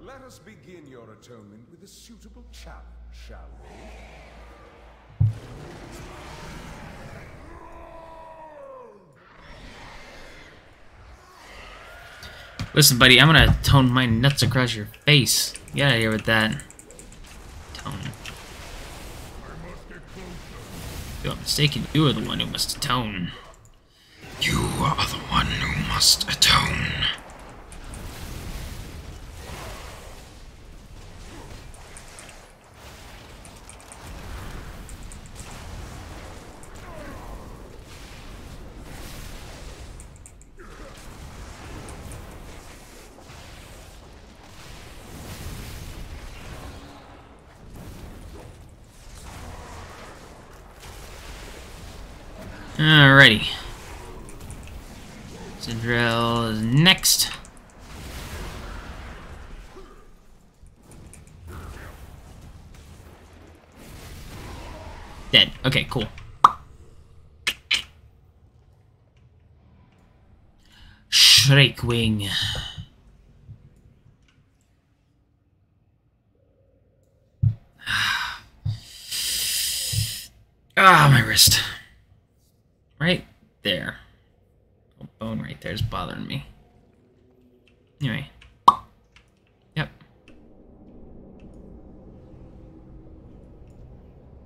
Let us begin your atonement with a suitable challenge, shall we? Listen, buddy, I'm gonna tone my nuts across your face. Get out of here with that. Tone. If you're mistaken, you are the one who must atone. You are the one Atone. Okay, cool. Shriekwing. Ah, my wrist. Right there. Oh, bone right there is bothering me. Anyway. Yep.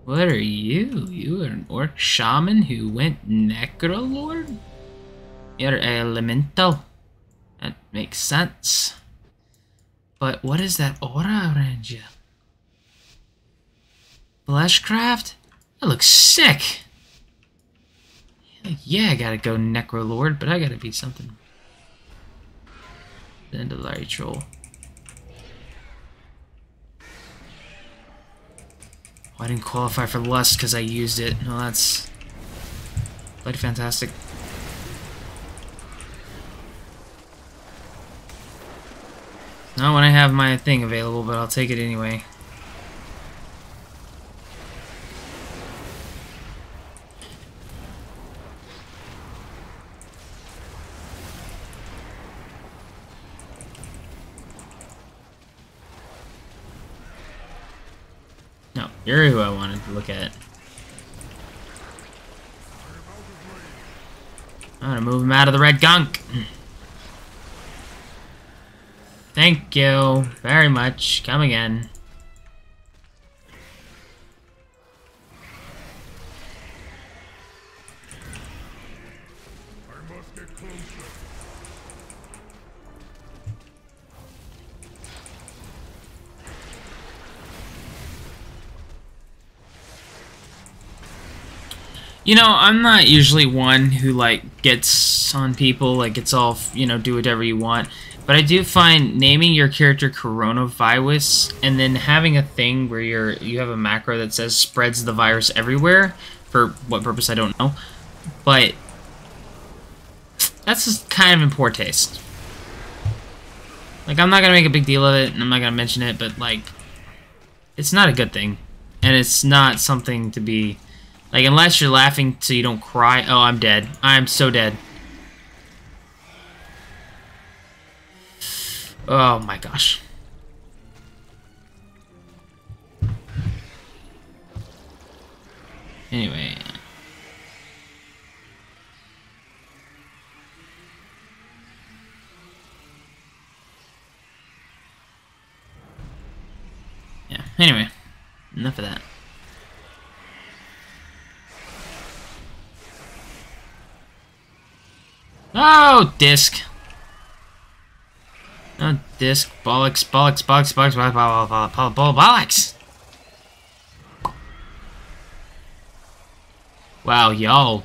What are you? You are an orc shaman who went necrolord? You're elemental. That makes sense. But what is that aura around you? Fleshcraft? That looks sick! Yeah, I gotta go Necrolord, but I gotta be something. The Dandelion Troll. Oh, I didn't qualify for Lust because I used it. No, that's... Bloody fantastic. Not when I have my thing available, but I'll take it anyway. No, you're who I wanted to look at. I'm gonna move him out of the red gunk. Thank you very much. Come again. You know, I'm not usually one who like gets on people like it's all you know, do whatever you want. But I do find naming your character coronavirus and then having a thing where you're you have a macro that says spreads the virus everywhere for what purpose I don't know. But that's just kind of in poor taste. Like I'm not gonna make a big deal of it and I'm not gonna mention it, but like it's not a good thing. And it's not something to be like, unless you're laughing so you don't cry. Oh, I'm dead. I'm so dead. Oh my gosh. Anyway. Yeah, anyway. Enough of that. Oh, disc. No disc. Bollocks, bollocks, bollocks, bollocks, bollocks, bollocks, bollocks, bollocks. Wow, y'all.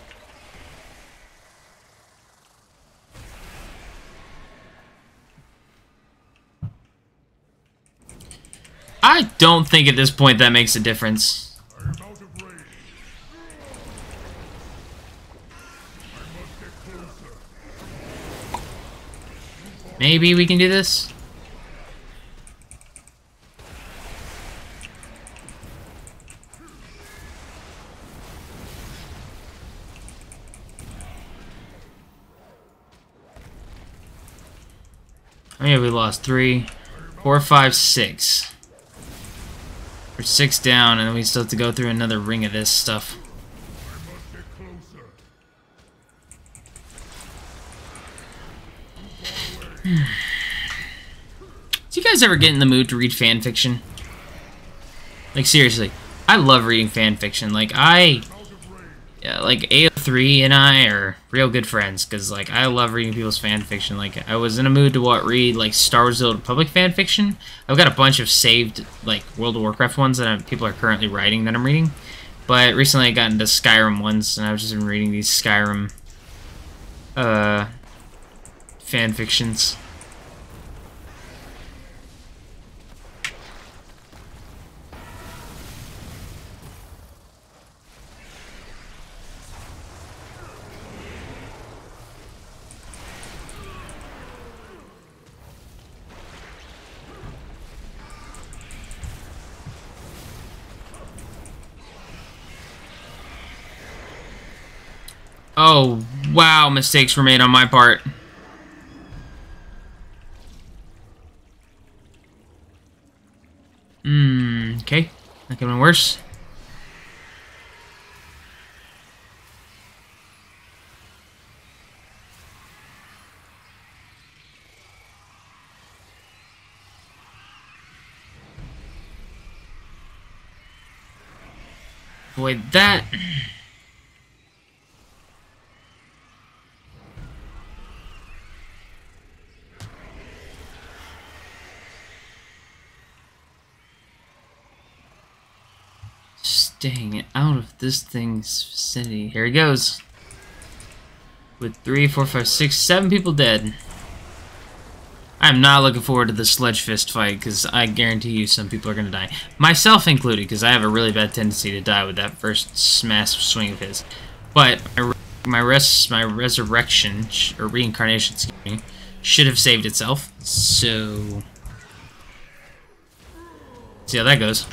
I don't think at this point that makes a difference. Maybe we can do this? Many have we lost? Three, four, five, six. We're six down, and we still have to go through another ring of this stuff. Guys ever get in the mood to read fan fiction? Like seriously, I love reading fan fiction. Like I, yeah, like AO3 and I are real good friends because like I love reading people's fan fiction. Like I was in a mood to what read like Star Wars: Old Republic fan fiction. I've got a bunch of saved like World of Warcraft ones that I'm, people are currently writing that I'm reading. But recently I got into Skyrim ones and I've just been reading these Skyrim uh fan fictions. Oh, wow, mistakes were made on my part. Hmm, okay. That could have been worse. Avoid that. Staying out of this thing's vicinity. Here he goes. With three, four, five, six, seven people dead. I'm not looking forward to the Sludgefist fight because I guarantee you some people are going to die. Myself included because I have a really bad tendency to die with that first smash swing of his. But my, res my resurrection, or reincarnation, excuse me, should have saved itself. So... See how that goes.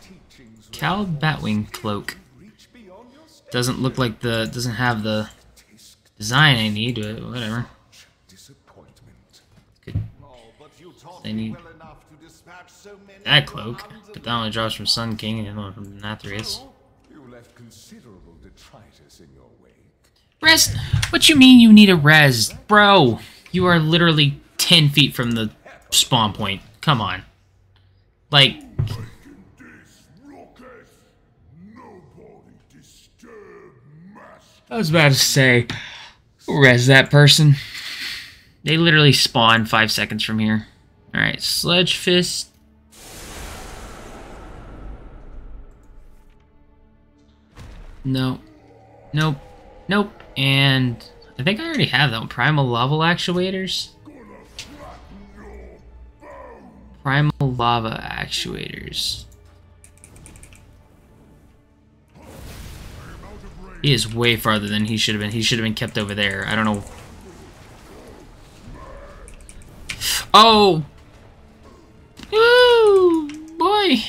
Teachings Cal Batwing cloak. Doesn't look like the doesn't have the design I need, but whatever. They need that cloak, but that only draws from Sun King and the one from Nathrius. Res, what you mean you need a res, bro? You are literally ten feet from the spawn point. Come on, like This ruckus. Nobody disturb Master. I was about to say, res that person. They literally spawn five seconds from here. All right, Sludgefist. No. Nope. Nope. And I think I already have that one. Primal Level Actuators. Primal Lava Actuators. He is way farther than he should have been. He should have been kept over there. I don't know. Oh! Woo! Boy!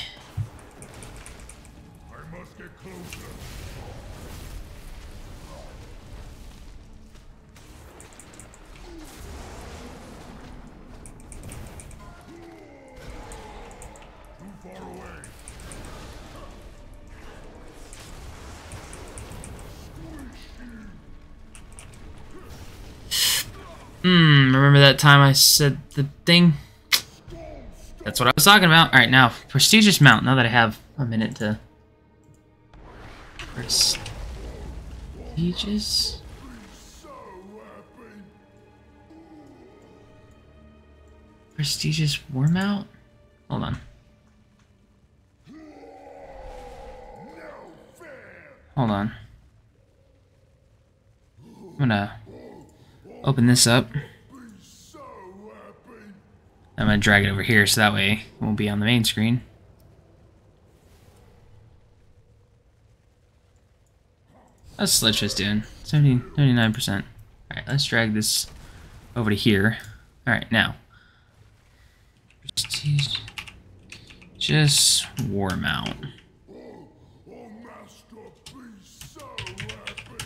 Hmm, remember that time I said the thing? That's what I was talking about. Alright, now, prestigious mount, now that I have a minute to... Prestigious? Prestigious war? Hold on. Hold on. I'm gonna open this up. I'm gonna drag it over here so that way it won't be on the main screen. How's Sludgefist doing? 70, 79%. Alright, let's drag this over to here. Alright, now. Just war mount. Oh, Master, be so happy.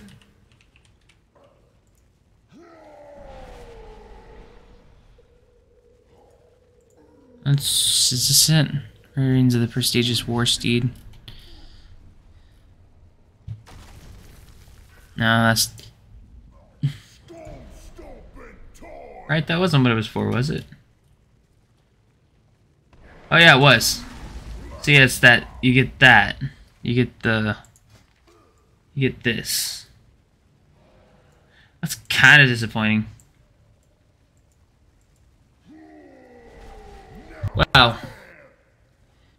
That's is this it? Reins of the prestigious war steed. No, that's [LAUGHS] right. That wasn't what it was for, was it? Oh yeah, it was. Yeah, it's that you get that. You get the. You get this. That's kind of disappointing. Wow.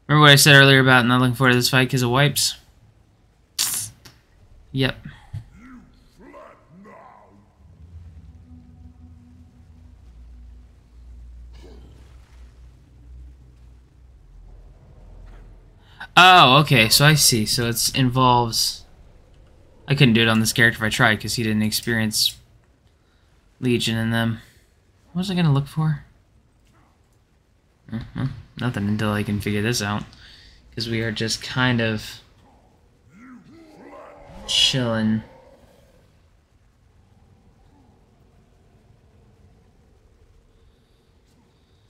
Remember what I said earlier about not looking forward to this fight because of wipes? Yep. Oh, okay. So I see. So it involves. I couldn't do it on this character if I tried because he didn't experience Legion in them. What was I gonna look for? Hmm, well, nothing until I can figure this out. Because we are just kind of chilling.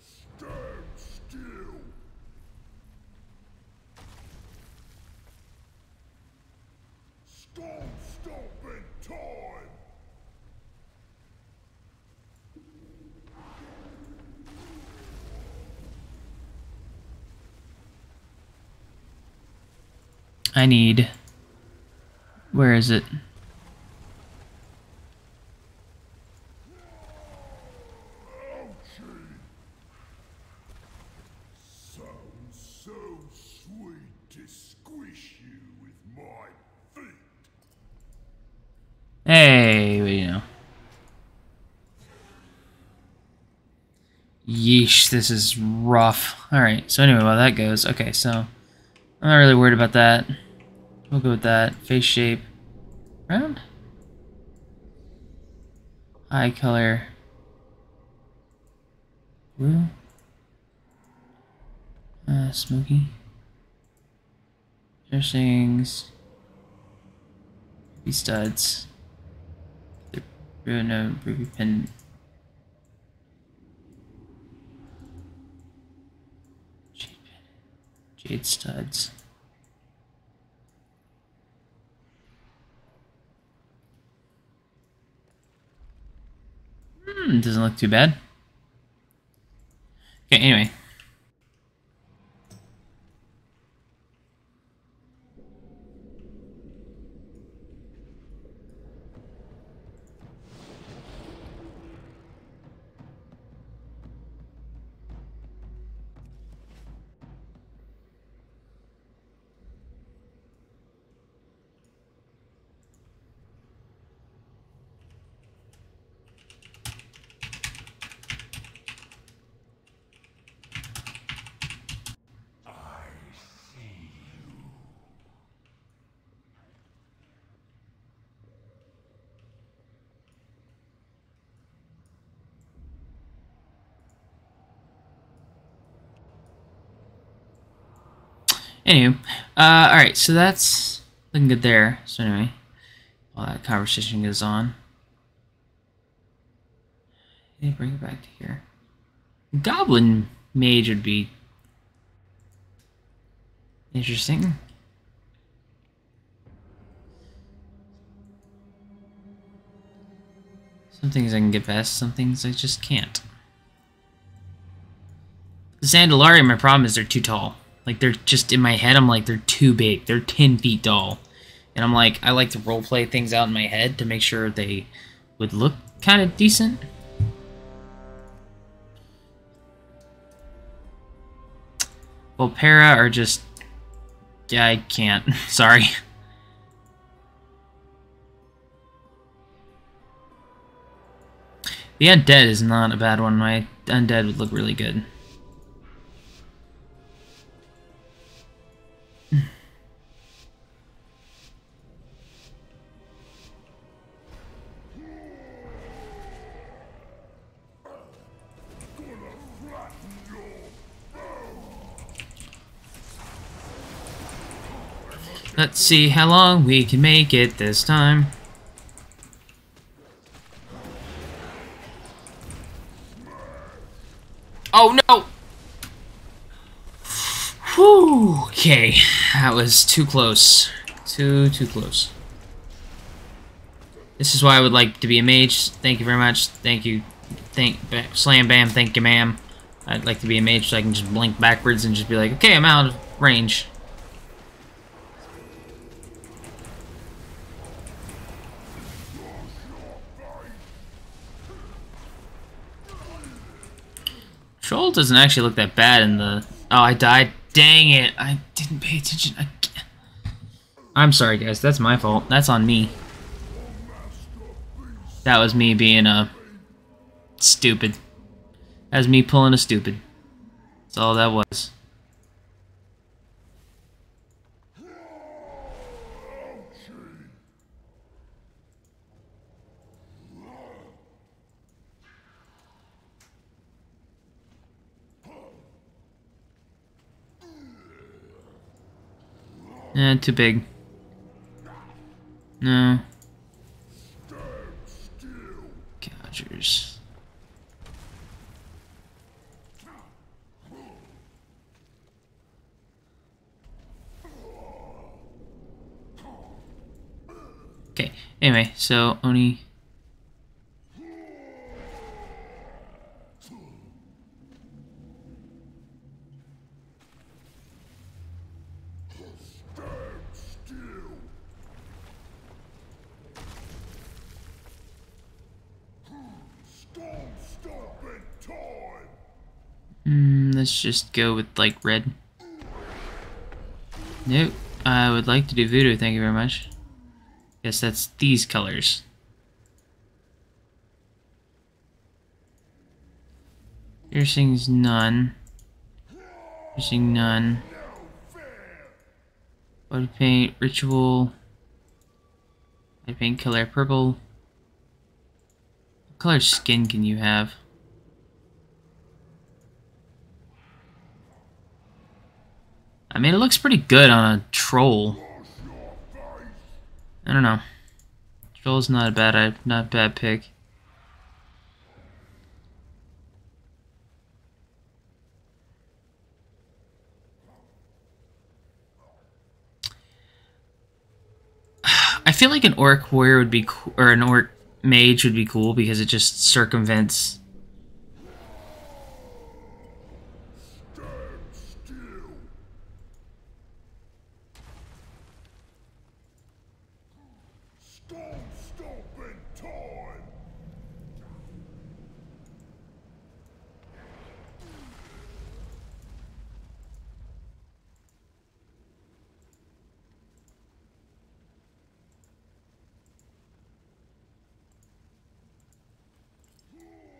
Stand still. Stop, stop in time. I need. Where is it? Hey, you know? Yeesh, this is rough. Alright, so anyway, while that goes, okay, so I'm not really worried about that. We'll go with that. Face shape. Round? Eye color. Blue. Uh, smoky. Piercings. Ruby studs. The no ruby pin. Jade pin. Jade studs. Hmm, doesn't look too bad. Okay, anyway. Anywho, uh, alright, so that's looking good there. So anyway, while that conversation goes on, they bring it back to here. Goblin Mage would be interesting. Some things I can get past, some things I just can't. The Zandalari, my problem is they're too tall. Like, they're just, in my head, I'm like, they're too big. They're 10 feet tall. And I'm like, I like to roleplay things out in my head to make sure they would look kind of decent. Well, Vulpera are just... Yeah, I can't. [LAUGHS] Sorry. The undead is not a bad one. My undead would look really good. Let's see how long we can make it this time. Oh no! Whew, okay, that was too close. Too, too close. This is why I would like to be a mage. Thank you very much. Thank you. Thank, slam bam, thank you ma'am. I'd like to be a mage so I can just blink backwards and just be like, okay, I'm out of range. Troll doesn't actually look that bad in the... Oh, I died. Dang it. I didn't pay attention. I... I'm sorry, guys. That's my fault. That's on me. That was me being a... Stupid. That was me pulling a stupid. That's all that was. Eh, too big. No. Gougers. Okay, anyway, so Oni... Storm stomping time! Mm, just go with, like, red. Nope. I would like to do voodoo, thank you very much. Guess that's these colors. Piercing's none. Piercing none. Body paint, ritual. Body paint color purple. What color skin can you have? I mean, it looks pretty good on a troll. I don't know. Troll's not a bad, not a bad pick. [SIGHS] I feel like an orc warrior would be cool, or an orc mage would be cool because it just circumvents.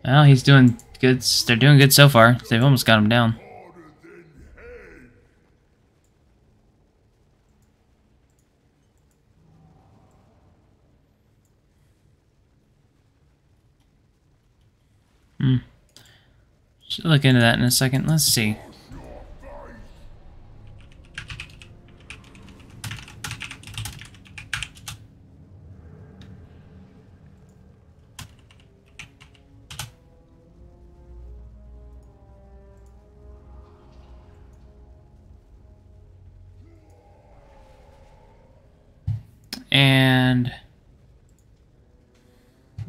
Well, he's doing good. They're doing good so far. They've almost got him down. Hmm. Should look into that in a second. Let's see.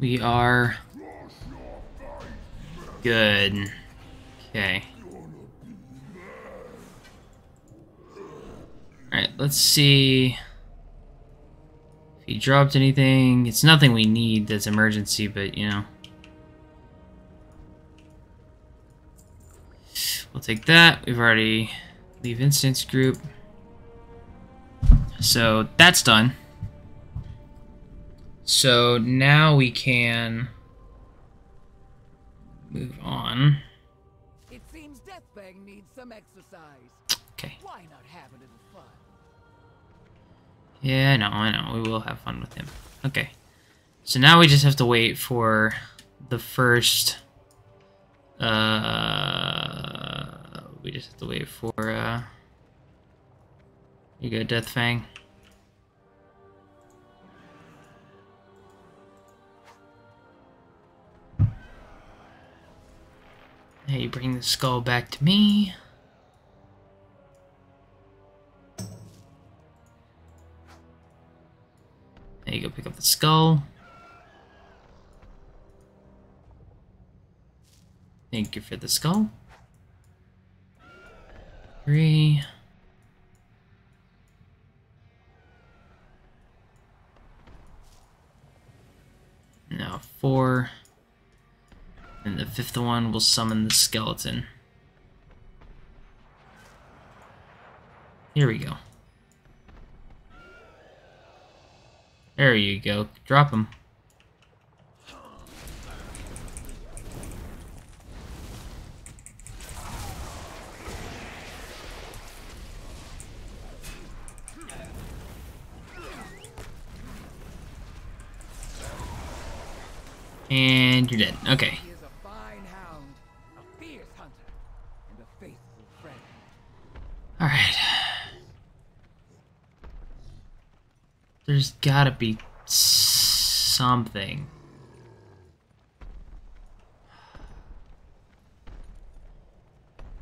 We are good. Okay. Alright, let's see if he dropped anything. It's nothing we need that's emergency, but you know. We'll take that. We've already leave instance group. So that's done. So now we can move on. It seems Deathfang needs some exercise. Okay. Why not have a little fun? Yeah, I know, I know. We will have fun with him. Okay. So now we just have to wait for the first... Uh... We just have to wait for, uh... You go, Deathfang. Hey, you bring the skull back to me. There you go, pick up the skull. Thank you for the skull. Three. Now four. And the fifth one will summon the skeleton. Here we go. There you go. Drop him. And you're dead. Okay. There's gotta be something.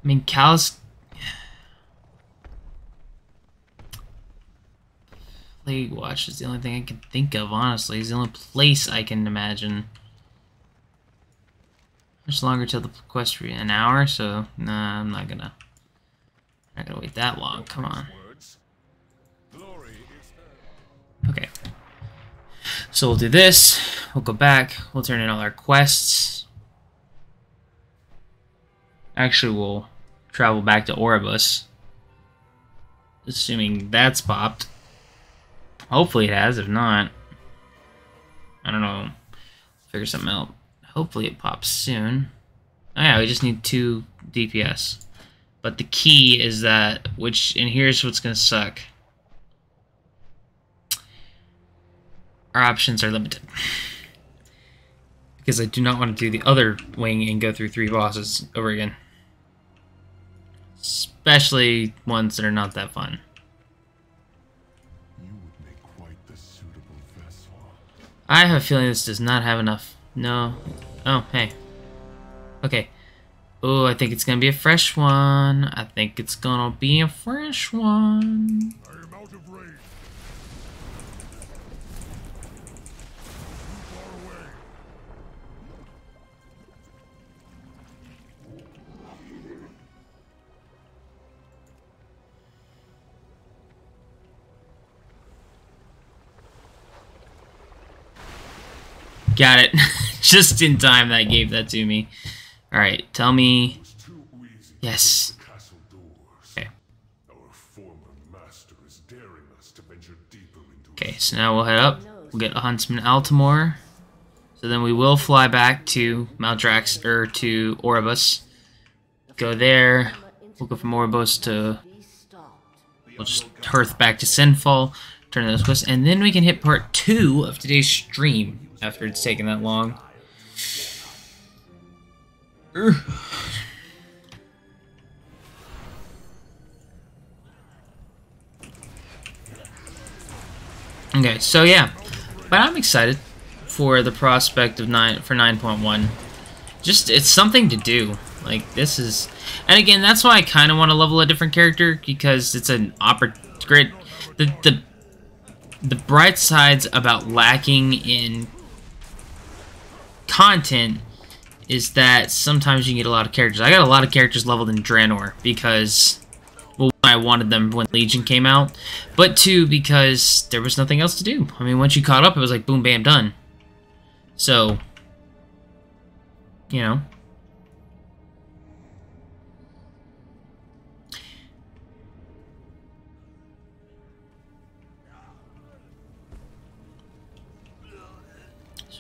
I mean, Callus. Plague Watch is the only thing I can think of, honestly. It's the only place I can imagine. Much longer till the quest for an hour, so nah, I'm not gonna. Not gonna wait that long. Come on. So we'll do this. We'll go back. We'll turn in all our quests. Actually, we'll travel back to Oribos. Assuming that's popped. Hopefully it has. If not, I don't know. Figure something out. Hopefully it pops soon. Oh yeah, we just need two DPS. But the key is that, which, and here's what's gonna suck. Our options are limited. because I do not want to do the other wing and go through three bosses over again. Especially ones that are not that fun. You would make quite the suitable vessel. I have a feeling this does not have enough. No. Oh, hey. Okay. Oh, I think it's gonna be a fresh one. I think it's gonna be a fresh one. Got it. [LAUGHS] Just in time that gave that to me. Alright, tell me. Yes. Okay. Okay, so now we'll head up. We'll get Huntsman Altimor. So then we will fly back to Maldrax, or er, to Oribos. Go there. We'll go from Oribos to... We'll just hearth back to Sinfall. Turn those quests. And then we can hit part two of today's stream. After it's taken that long. [SIGHS] Okay, so yeah, but I'm excited for the prospect of nine for 9.1. Just it's something to do. Like this is, and again, that's why I kind of want to level a different character because it's an oppor- great. The the the bright sides about lacking in content is that sometimes you get a lot of characters. I got a lot of characters leveled in Draenor because well, I wanted them when Legion came out, but two because there was nothing else to do. I mean, once you caught up, it was like boom, bam, done. So, you know.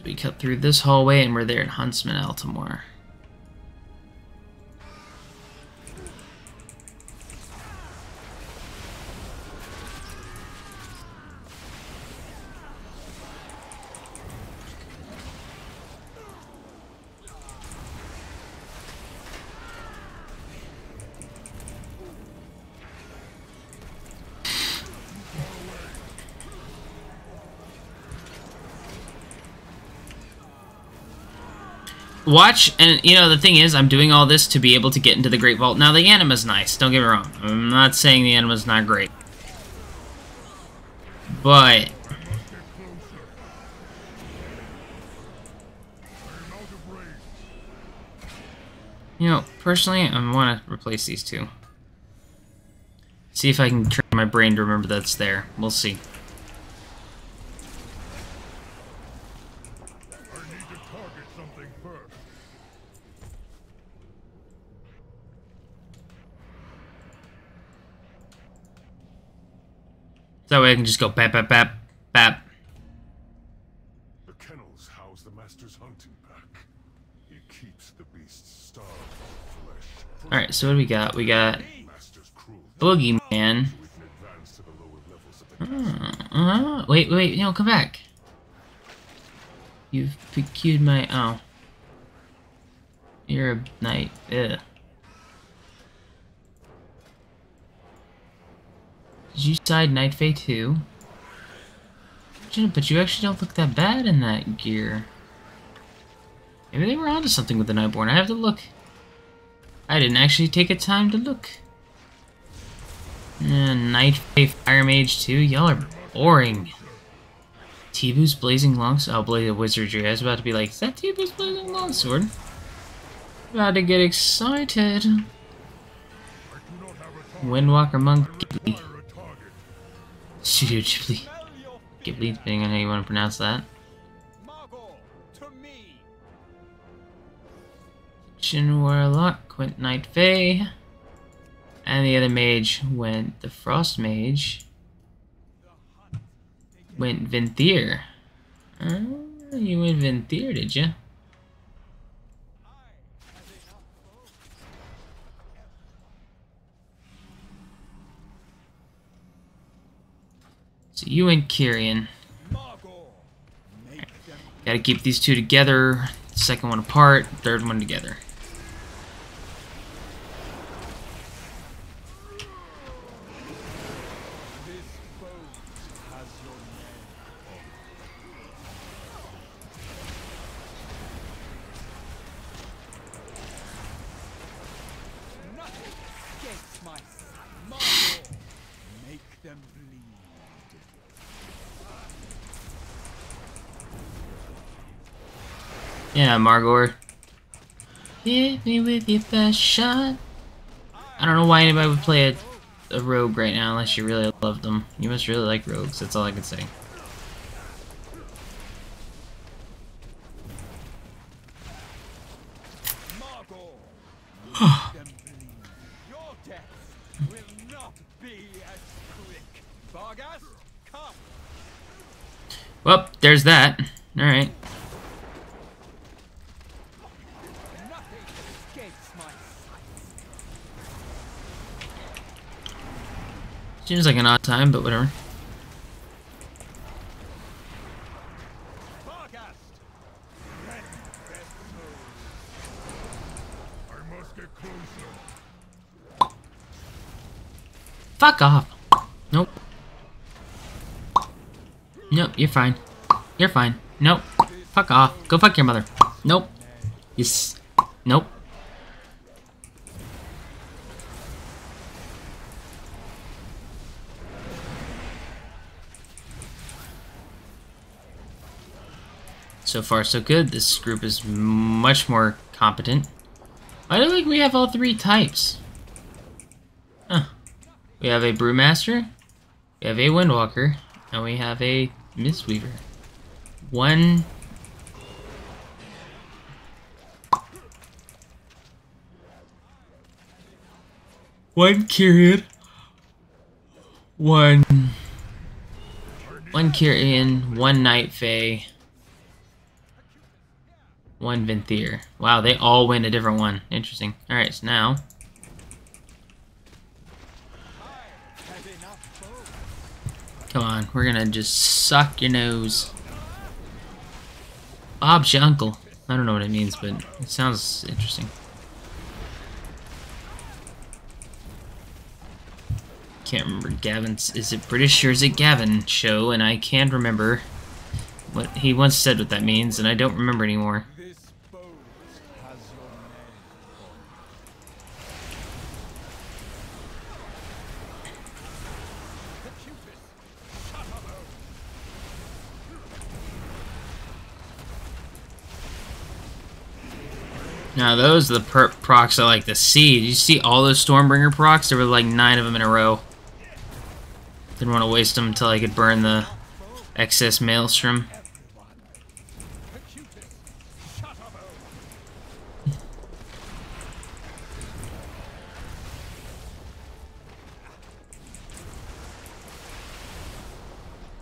We cut through this hallway and we're there at Huntsman Altimor. Watch, and you know, the thing is, I'm doing all this to be able to get into the Great Vault. Now, the anima's nice, don't get me wrong. I'm not saying the anima's not great. But, you know, personally, I want to replace these two. See if I can train my brain to remember that's there. We'll see. I need to target something first. That way I can just go bap, bap, bap, bap. The kennels house the master's hunting pack. He keeps the beasts starved of flesh. Alright, so what do we got? We got. Boogeyman. We can advance to the lower levels of the castle. Uh, wait, wait, no, come back. You've PQ'd my. Oh. You're a knight. Ugh. Did you side Night Fae too? But you actually don't look that bad in that gear. Maybe they were onto something with the Nightborne. I have to look. I didn't actually take a time to look. Uh, Night Fae Fire Mage 2? Y'all are boring. Tibu's Blazing Longsword? Oh, Blade of Wizardry. I was about to be like, is that Tibu's Blazing Longsword? About to get excited. Windwalker Monk Studio Ghibli. Ghibli, depending on how you want to pronounce that. Jin Warlock went Night Fae. And the other mage went the Frost Mage. Went Venthyr. Uh, you went Venthyr, did you? So you and Kyrian. Gotta keep these two together. Second one apart, third one together. Make them bleed. Yeah, Margore. Hit me with your best shot. I don't know why anybody would play a, a rogue right now unless you really love them. You must really like rogues, that's all I can say. Margore, make them bleed. Your death will not be as [SIGHS] quick. Bargast, come. Well, there's that. Alright. Nothing escapes my sight. Seems like an odd time, but whatever. Fuck off. Nope. Nope, you're fine. You're fine. Nope. Fuck off. Go fuck your mother. Nope. Yes. Nope. So far, so good. This group is much more competent. I don't think we have all three types. Huh. We have a Brewmaster, we have a Windwalker, and we have a Mistweaver. One... One Kyrian. One... One Kyrian, one Night Fae, one Venthyr. Wow, they all win a different one. Interesting. Alright, so now... Come on, we're gonna just suck your nose. Bob's your uncle. I don't know what it means, but it sounds interesting. Can't remember Gavin's. Is it British or is it Gavin show? And I can't remember what he once said what that means, and I don't remember anymore. Now those are the procs I like to see. Did you see all those Stormbringer procs? There were like nine of them in a row. Didn't want to waste them until I could burn the excess Maelstrom. Hecutis, shut up,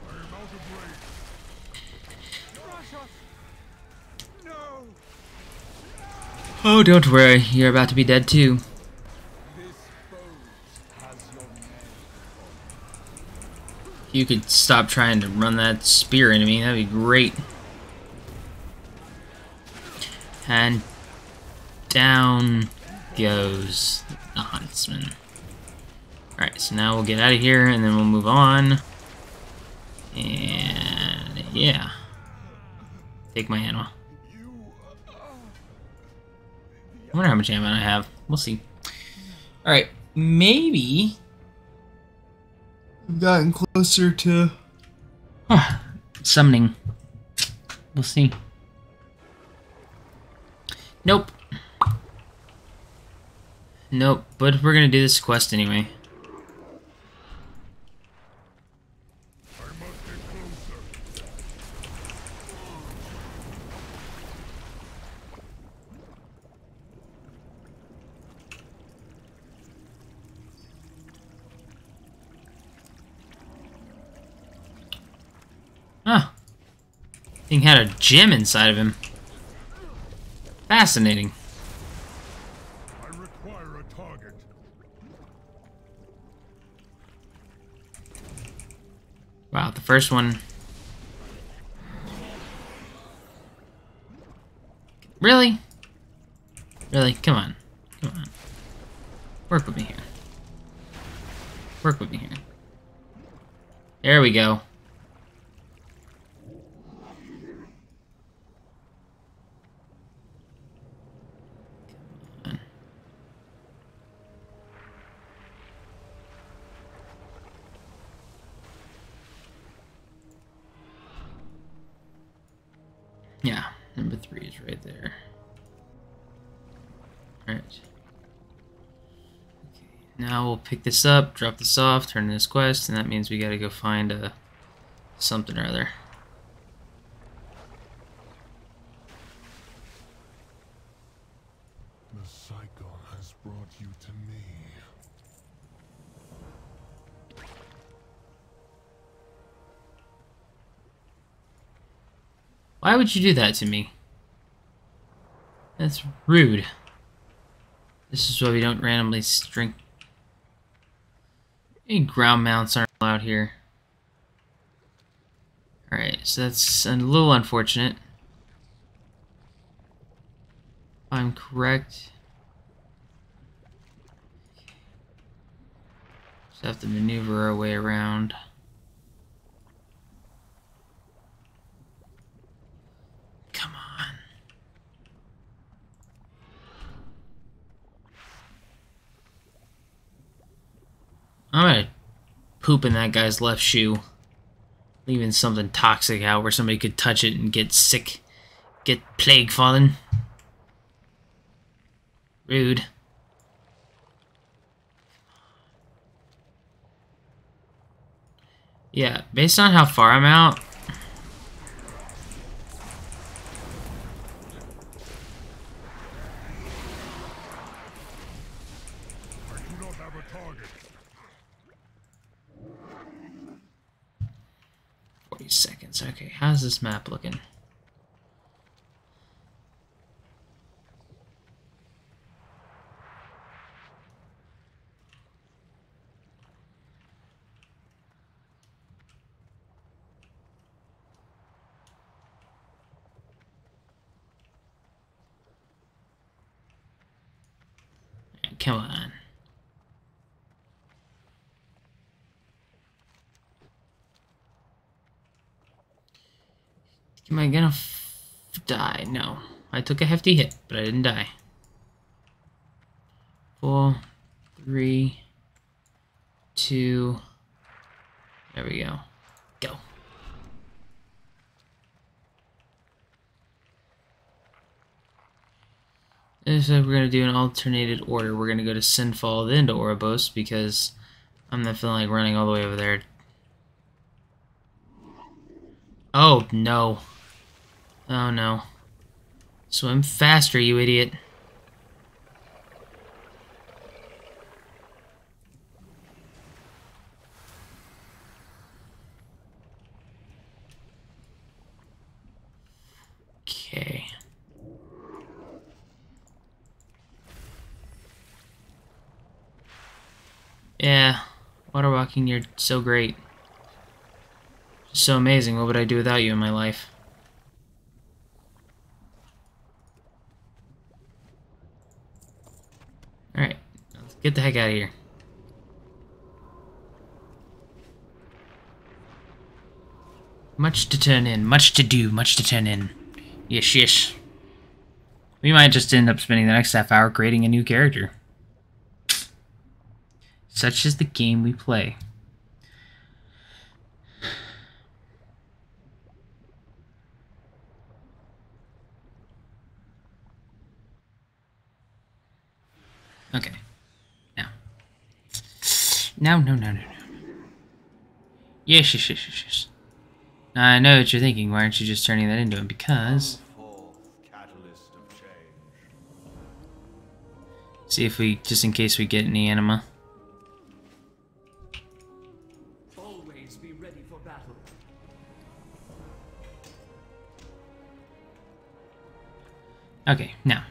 I am out of range. Rush us! No! Oh, don't worry. You're about to be dead too. You could stop trying to run that spear into me, that'd be great. And down goes the huntsman. Alright, so now we'll get out of here and then we'll move on. And yeah. Take my ammo. I wonder how much ammo I have. We'll see. Alright, maybe I've gotten closer to Huh. summoning. We'll see. Nope. Nope, but we're gonna do this quest anyway. I must get closer. Huh. Thing had a gem inside of him. Fascinating. Wow, the first one. Really? Really? Come on. Come on. Work with me here. Work with me here. There we go. Pick this up, drop this off, turn in this quest, and that means we gotta go find a something or other. The cycle has brought you to me. Why would you do that to me? That's rude. This is why we don't randomly string. Any ground mounts aren't allowed here. Alright, so that's a little unfortunate. I'm correct. Just have to maneuver our way around. Come on. I'm gonna poop in that guy's left shoe. Leaving something toxic out where somebody could touch it and get sick. Get plague fallen. Rude. Yeah, based on how far I'm out, I do not have a target. 40 seconds. Okay, how's this map looking? Come on. Am I gonna die? No. I took a hefty hit, but I didn't die. Four, three, two. There we go. Go. And So we're gonna do an alternated order. We're gonna go to Sinfall, then to Oribos, because I'm not feeling like running all the way over there. Oh no. Oh no. Swim faster, you idiot. Okay. Yeah, water walking, you're so great. So amazing. What would I do without you in my life? Alright, let's get the heck out of here. Much to turn in, much to do, much to turn in. Yes, yes. We might just end up spending the next half hour creating a new character. Such is the game we play. Okay. Now. No, no, no, no, no. Yes, yes, yes, yes, yes. I know what you're thinking. Why aren't you just turning that into it? Because... Forth, catalyst of change. See if we... Just in case we get any anima. Always be ready for battle. Okay, now.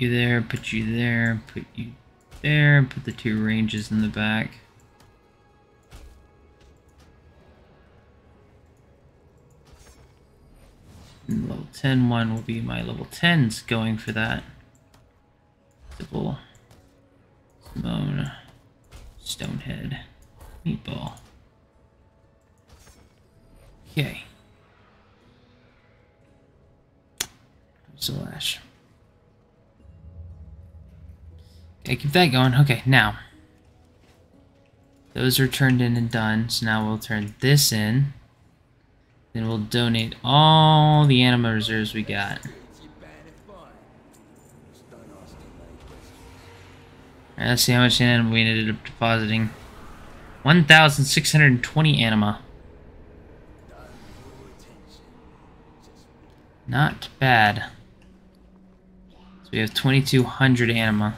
You there, put you there, put you there, put the two ranges in the back. And level 10 one will be my level 10s going for that. Keep that going. Okay, now. Those are turned in and done, so now we'll turn this in. Then we'll donate all the anima reserves we got. Alright, let's see how much anima we ended up depositing. 1,620 anima. Not bad. So we have 2,200 anima.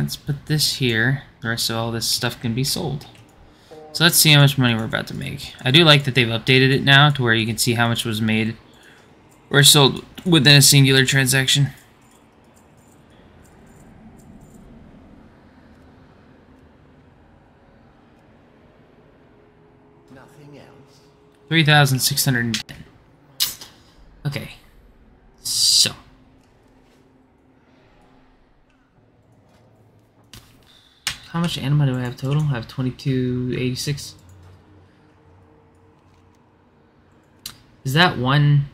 Let's put this here. The rest of all this stuff can be sold. So let's see how much money we're about to make. I do like that they've updated it now to where you can see how much was made or sold within a singular transaction. Nothing else. 3,610. Okay. So. How much anima do I have total? I have 2286. Is that one...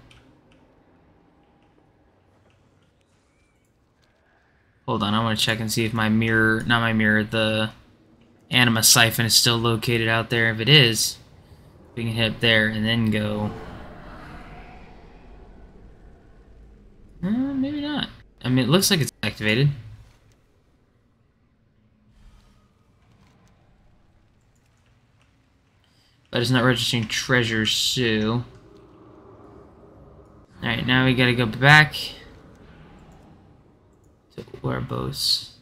Hold on, I want to check and see if my mirror, not my mirror, the anima siphon is still located out there. If it is, we can hit there and then go. Uh, maybe not. I mean, it looks like it's activated. But it's not registering treasure, Sue. Alright, now we gotta go back to Oribos.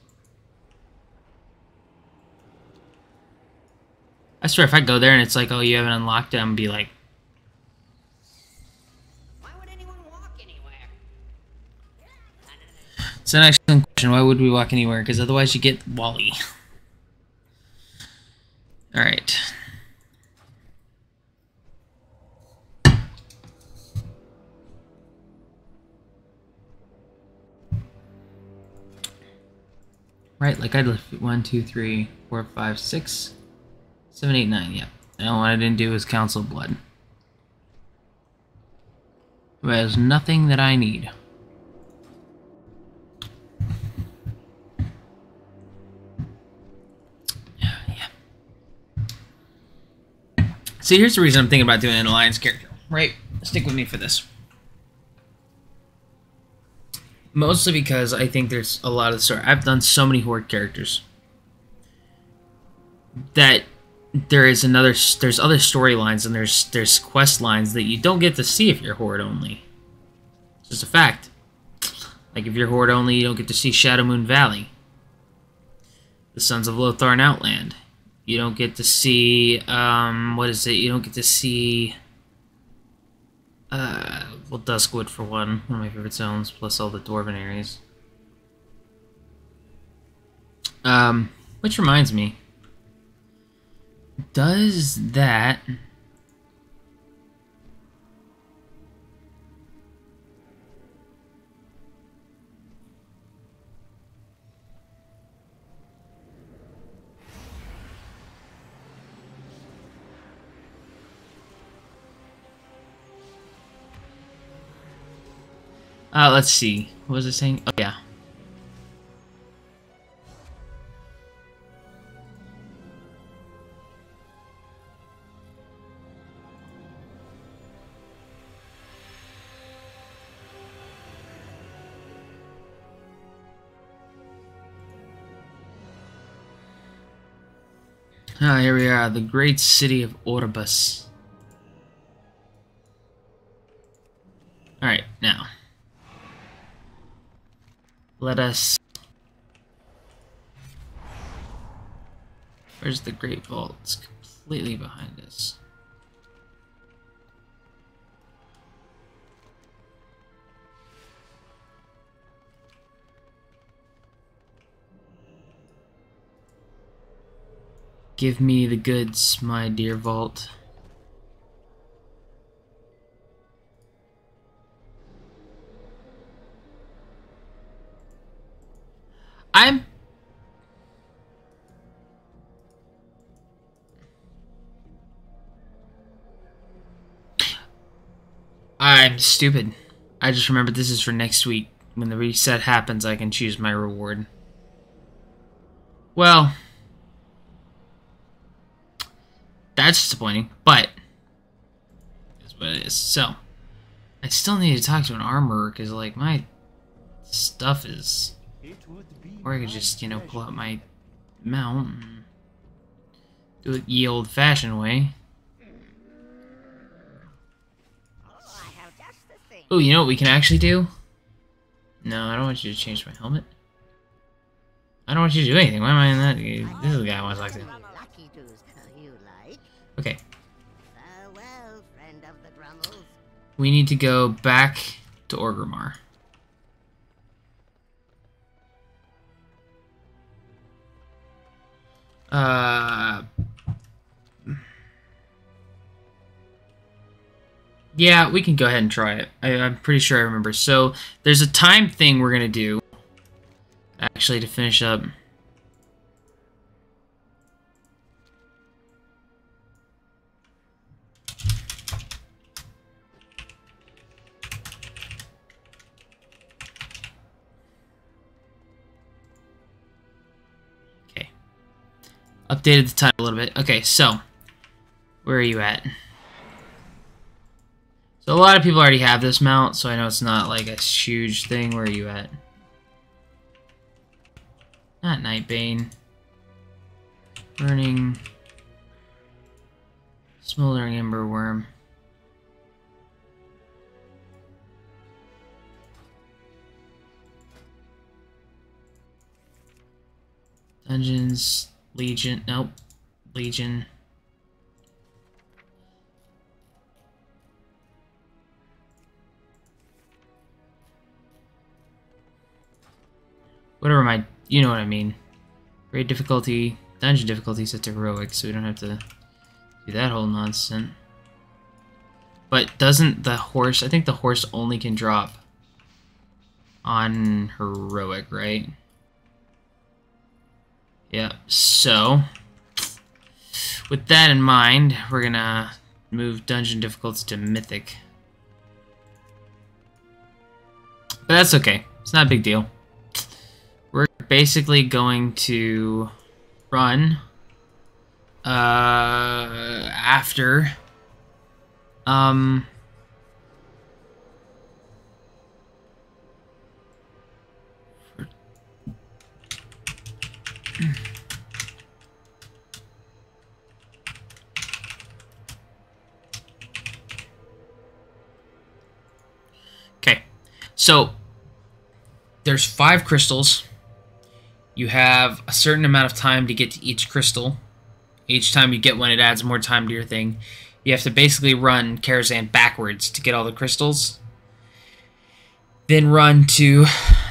I swear, if I go there and it's like, oh, you haven't unlocked it, I'm gonna be like, Why would anyone walk anywhere? it's an excellent question. Why would we walk anywhere? Because otherwise you get Wally. Alright. Right, like I left one, two, three, four, five, six, seven, eight, nine. Yep. And what I didn't do was Council Blood. There's nothing that I need. [SIGHS] Yeah. See, here's the reason I'm thinking about doing an alliance character. Right? Stick with me for this. Mostly because I think there's a lot of story. I've done so many horde characters that there is another there's other storylines and there's there's quest lines that you don't get to see if you're horde only. It's just a fact. Like if you're horde only, you don't get to see Shadowmoon Valley, the Sons of Lothar and Outland. You don't get to see um what is it? You don't get to see uh well Duskwood for one, one of my favorite zones, plus all the dwarven areas. Um, which reminds me, does that Uh, let's see. What was it saying? Oh, yeah. Ah, here we are, the great city of Oribos. Alright, now. Let us... Where's the Great Vault? It's completely behind us. Give me the goods, my dear vault. I'm I'm stupid. I just remembered this is for next week. When the reset happens, I can choose my reward. Well, that's disappointing, but it's what it is. So, I still need to talk to an armorer because, like, my stuff is. Or I could just, you know, pull out my mount and do it ye old fashioned way. Oh, you know what we can actually do? No, I don't want you to change my helmet. I don't want you to do anything. Why am I in that? This is the guy I want to talk to. Lucky to you like. Okay. Farewell, friend of the Grummles. We need to go back to Orgrimmar. Uh... Yeah, we can go ahead and try it. I, I'm pretty sure I remember. So, there's a time thing we're gonna do. Actually, to finish up. Updated the title a little bit. Okay, so. Where are you at? So a lot of people already have this mount, so I know it's not like a huge thing. Where are you at? Not Nightbane. Burning. Smoldering Ember Wyrm. Dungeons. Legion. Nope. Legion. Whatever my... You know what I mean. Great difficulty. Dungeon difficulty set to heroic, so we don't have to do that whole nonsense. But doesn't the horse... I think the horse only can drop on heroic, right? Yeah, so with that in mind, we're gonna move dungeon difficulty to mythic. But that's okay. It's not a big deal. We're basically going to run uh, after um Okay, so there's five crystals. You have a certain amount of time to get to each crystal. Each time you get one, it adds more time to your thing. You have to basically run Karazhan backwards to get all the crystals. Then run to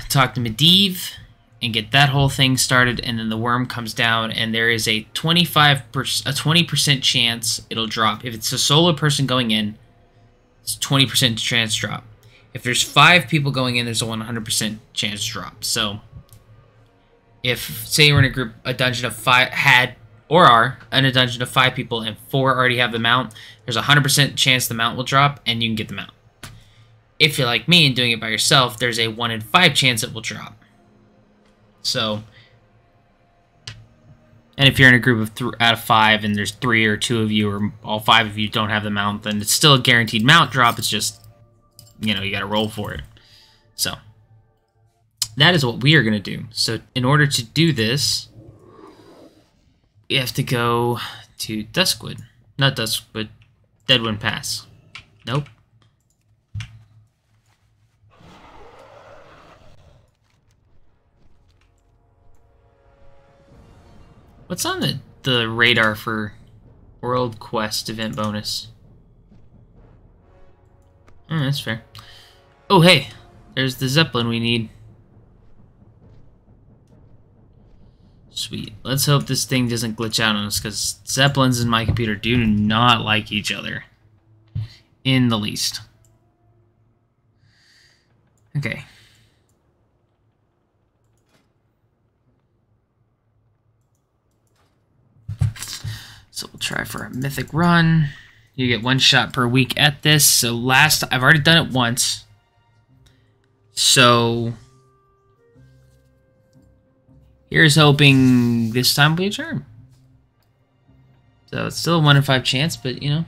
talk to Medivh and get that whole thing started, and then the worm comes down, and there is a 25 per, a 20% chance it'll drop. If it's a solo person going in, it's 20% chance drop. If there's five people going in, there's a 100% chance drop. So, if say you're in a group, a dungeon of five had or are in a dungeon of five people, and four already have the mount, there's a 100% chance the mount will drop, and you can get the mount. If you're like me and doing it by yourself, there's a one in five chance it will drop. So, and if you're in a group of th- out of five, and there's three or two of you, or all five of you don't have the mount, then it's still a guaranteed mount drop. It's just you know, you got to roll for it. So, that is what we are going to do. So, in order to do this, you have to go to Duskwood. Not Duskwood, Deadwind Pass. Nope. What's on the, the radar for World Quest event bonus? Oh, that's fair. Oh, hey, there's the Zeppelin we need. Sweet. Let's hope this thing doesn't glitch out on us, because Zeppelins and my computer do not like each other. In the least. Okay. So we'll try for a mythic run. You get one shot per week at this. So last, I've already done it once. So here's hoping this time will be a charm. So it's still a one in five chance, but you know.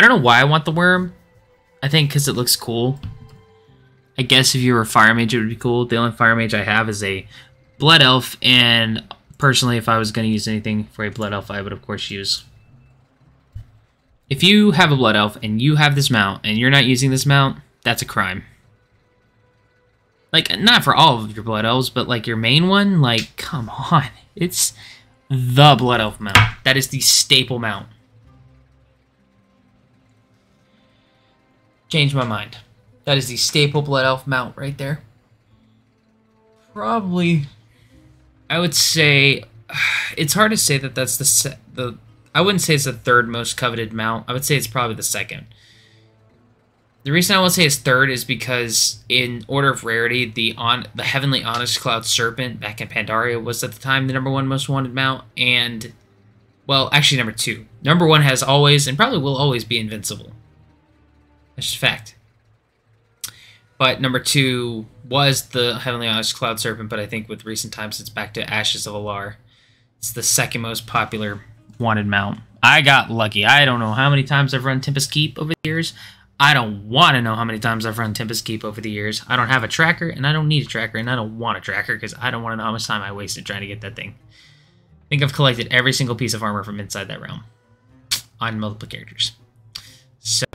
I don't know why I want the worm. I think because it looks cool. I guess if you were a fire mage, it would be cool. The only fire mage I have is a blood elf, and personally, if I was going to use anything for a blood elf, I would of course use. If you have a blood elf and you have this mount and you're not using this mount, that's a crime. Like, not for all of your blood elves, but like your main one, like, come on. [LAUGHS] It's the blood elf mount. That is the staple mount. Change my mind. That is the staple blood elf mount right there. Probably, I would say, [SIGHS] it's hard to say that that's the the. I wouldn't say it's the third most coveted mount. I would say it's probably the second. The reason I would say it's third is because in order of rarity, the on the heavenly onyx cloud serpent back in Pandaria was at the time the number one most wanted mount, and well, actually number two. Number one has always and probably will always be invincible. That's just fact. But number two was the Heavenly Onyx Cloud Serpent, but I think with recent times it's back to Ashes of Al'ar. It's the second most popular wanted mount. I got lucky. I don't know how many times I've run Tempest Keep over the years. I don't want to know how many times I've run Tempest Keep over the years. I don't have a tracker, and I don't need a tracker, and I don't want a tracker because I don't want to know how much time I wasted trying to get that thing. I think I've collected every single piece of armor from inside that realm on multiple characters. So,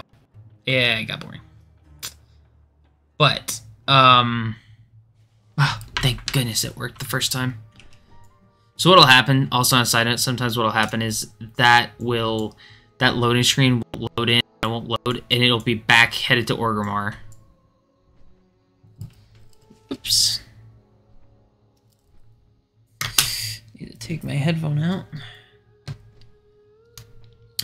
yeah, it got boring. But, um, oh, thank goodness it worked the first time. So what'll happen, also on a side note, sometimes what'll happen is that will, that loading screen will load in it won't load, and it'll be back headed to Orgrimmar. Oops. Need to take my headphone out.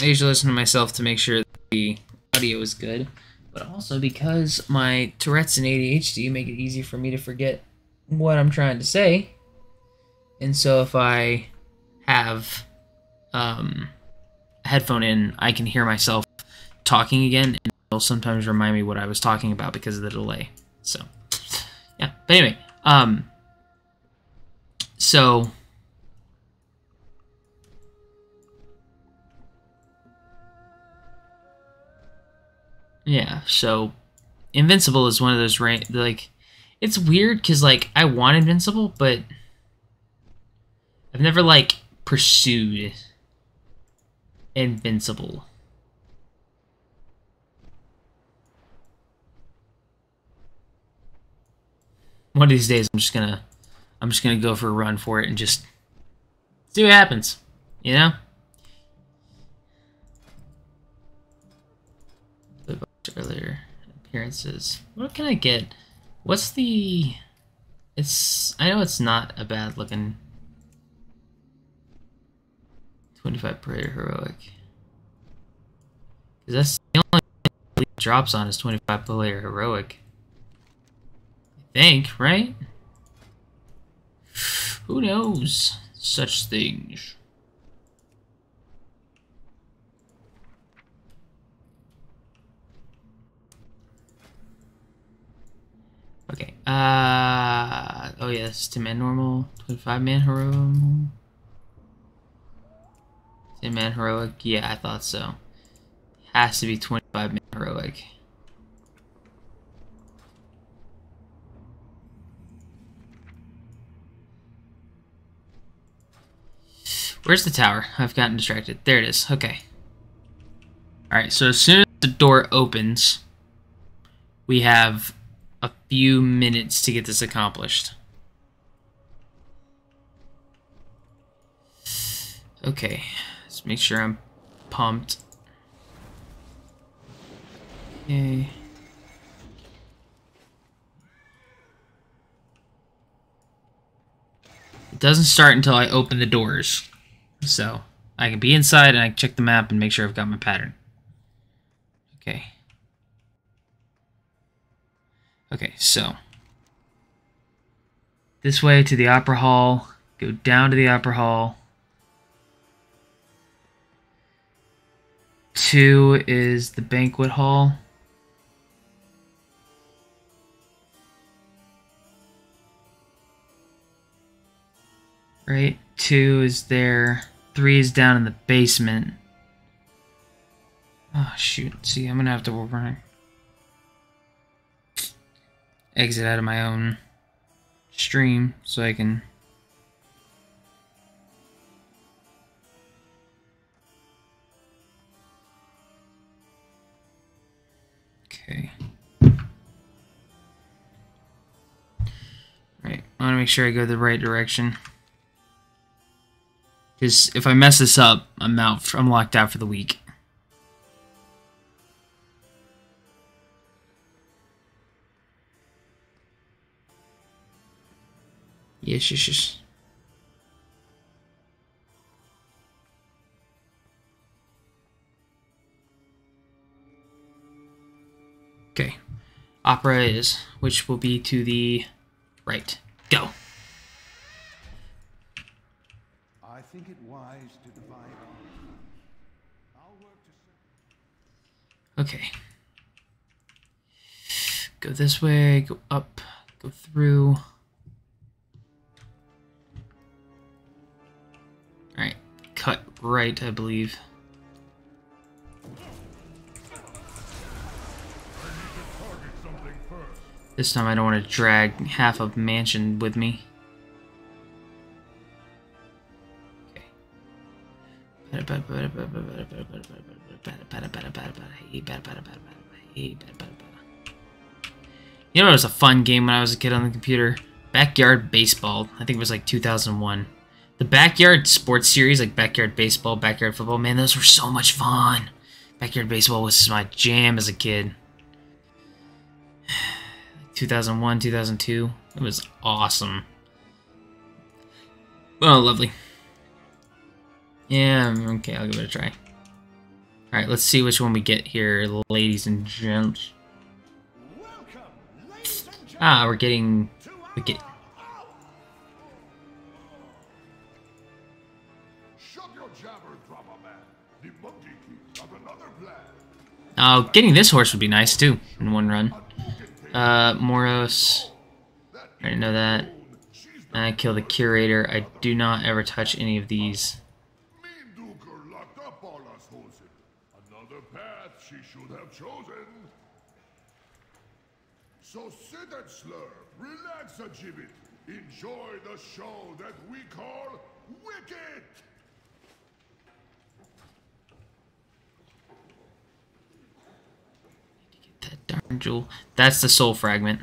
I usually listen to myself to make sure that the audio is good, but also because my Tourette's and ADHD make it easy for me to forget what I'm trying to say. And so if I have um, a headphone in, I can hear myself talking again, and it'll sometimes remind me what I was talking about because of the delay. So, yeah. But anyway, um, so yeah, so Invincible is one of those ra- like it's weird because like I want Invincible, but I've never like pursued Invincible. One of these days, I'm just gonna, I'm just gonna go for a run for it and just see what happens. You know. Earlier appearances. What can I get? What's the? It's. I know it's not a bad looking. Twenty-five prayer heroic. Cause that's the only thing drops on is twenty-five player heroic. I think, right? [SIGHS] Who knows such things? Okay. Uh oh yeah, it's 10 man normal, 25 man heroic. 10 man heroic. Yeah, I thought so. Has to be 25 man heroic. Where's the tower? I've gotten distracted. There it is. Okay. Alright, so as soon as the door opens, we have a few minutes to get this accomplished. Okay, let's make sure I'm pumped. Okay. It doesn't start until I open the doors. So, I can be inside and I can check the map and make sure I've got my pattern. Okay. Okay, so this way to the opera hall, go down to the opera hall. Two is the banquet hall. Right? Two is there. Three is down in the basement. Oh, shoot. See, I'm gonna have to work on it exit out of my own stream so I can Okay. Right, I want to make sure I go the right direction. Because if I mess this up, I'm out. I'm locked out for the week. Yes, yes, yes. Okay. Opera is, which will be to the right. Go. I think it wise to divide I'll work to Okay. Go this way, go up, go through. Cut right, I believe. This time I don't want to drag half of mansion with me. You know, it was a fun game when I was a kid on the computer. Backyard Baseball. I think it was like 2001. The Backyard Sports Series, like Backyard Baseball, Backyard Football, man, those were so much fun. Backyard baseball was my jam as a kid. [SIGHS] 2001, 2002. It was awesome. Oh, lovely. Yeah, okay, I'll give it a try. Alright, let's see which one we get here, ladies and gents. Ah, we're getting... We get... Oh, getting this horse would be nice, too, in one run. Uh, Moroes. I didn't know that. I kill the curator. I do not ever touch any of these. So sit and slurp, relax a gibbet, enjoy the show that we call Wicked. That darn jewel. That's the soul fragment.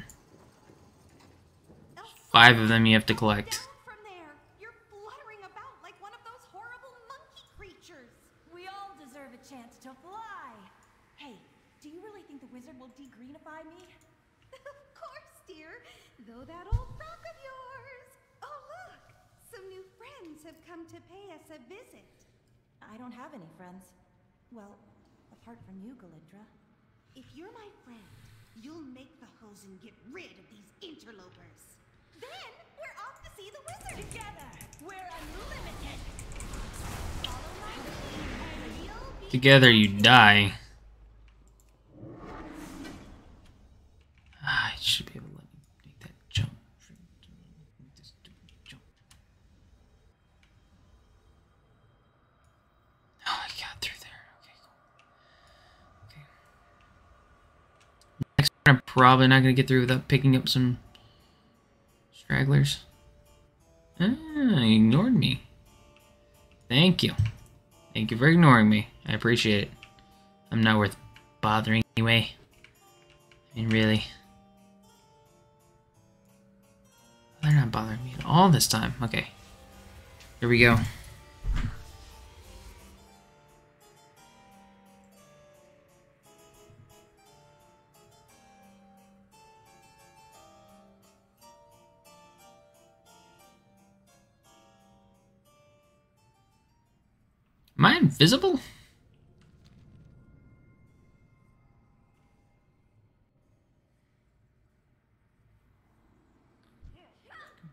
Five of them you have to collect. From there! You're fluttering about like one of those horrible monkey creatures. We all deserve a chance to fly. Hey, do you really think the wizard will degreenify me? [LAUGHS] of course, dear. Though that old frock of yours. Oh, look! Some new friends have come to pay us a visit. I don't have any friends. Well, apart from you, Galindre. If you're my friend, you'll make the Hosen get rid of these interlopers. Then we're off to see the wizard together. We're unlimited! Together you die. Ah, I should be able to let me make that jump. This stupid jump. Oh, I got through there. Okay, cool. Okay. Next one, I'm probably not going to get through without picking up some stragglers. Ah, ignored me. Thank you. Thank you for ignoring me. I appreciate it. I'm not worth bothering anyway. I mean, really. They're not bothering me at all this time. Okay. Here we go. Am I invisible?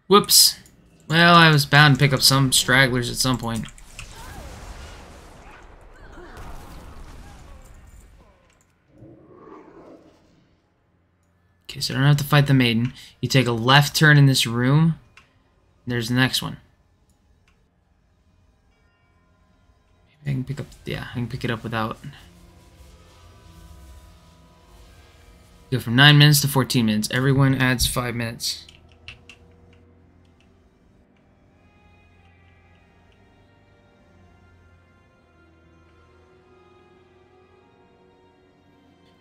Whoops. Well, I was bound to pick up some stragglers at some point. Okay, so I don't have to fight the maiden. You take a left turn in this room. There's the next one. I can pick up. Yeah, I can pick it up without. Go from 9 minutes to 14 minutes. Everyone adds 5 minutes.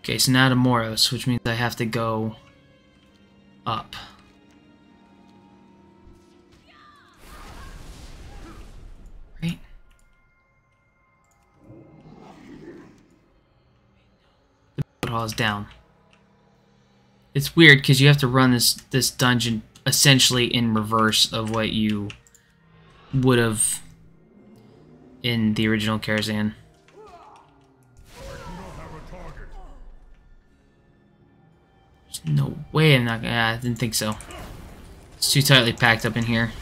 Okay, so now to Moroes, which means I have to go up. Down. It's weird because you have to run this this dungeon essentially in reverse of what you would have in the original Karazhan. There's no way I'm not gonna. I didn't think so. It's too tightly packed up in here.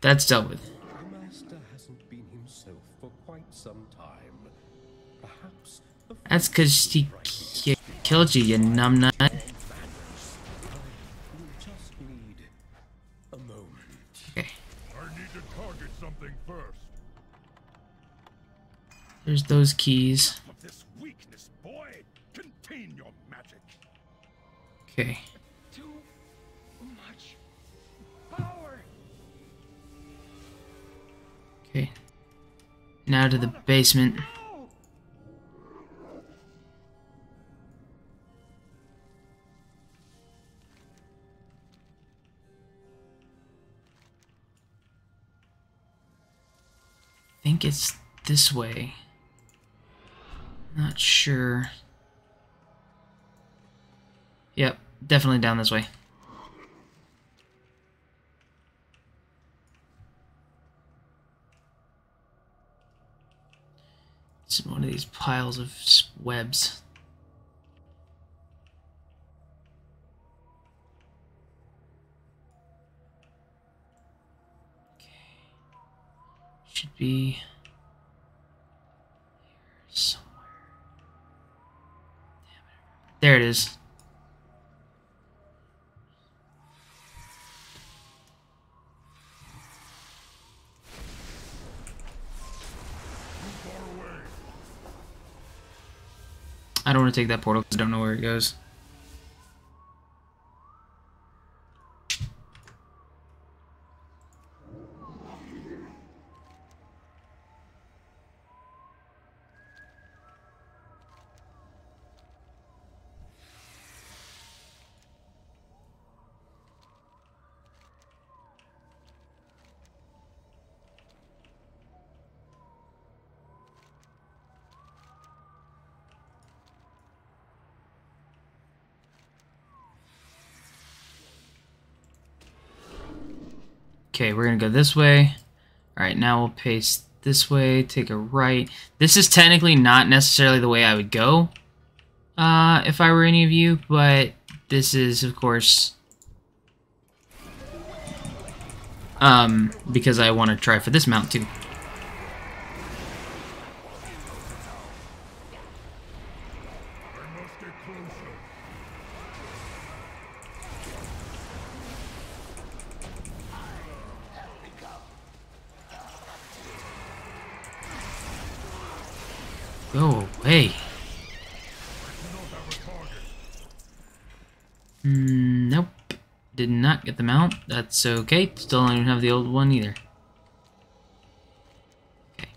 That's dealt with. The master hasn't been himself for quite some time. Perhaps That's because he ki- killed you, you numbnut. Okay, I need to target something first. there's those keys. Okay, Too much power. Okay. Now to the basement. I think it's this way. Not sure. Yep, definitely down this way. It's one of these piles of webs. Should be here somewhere. Damn it. There it is. I don't want to take that portal because I don't know where it goes. Okay, we're gonna go this way. Alright, now we'll paste this way, take a right. This is technically not necessarily the way I would go, uh, if I were any of you, but this is, of course, um, because I want to try for this mount too. I must get closer. Go away. I do not have a target. Mm, nope. Did not get the mount. That's okay. Still don't even have the old one either. Okay.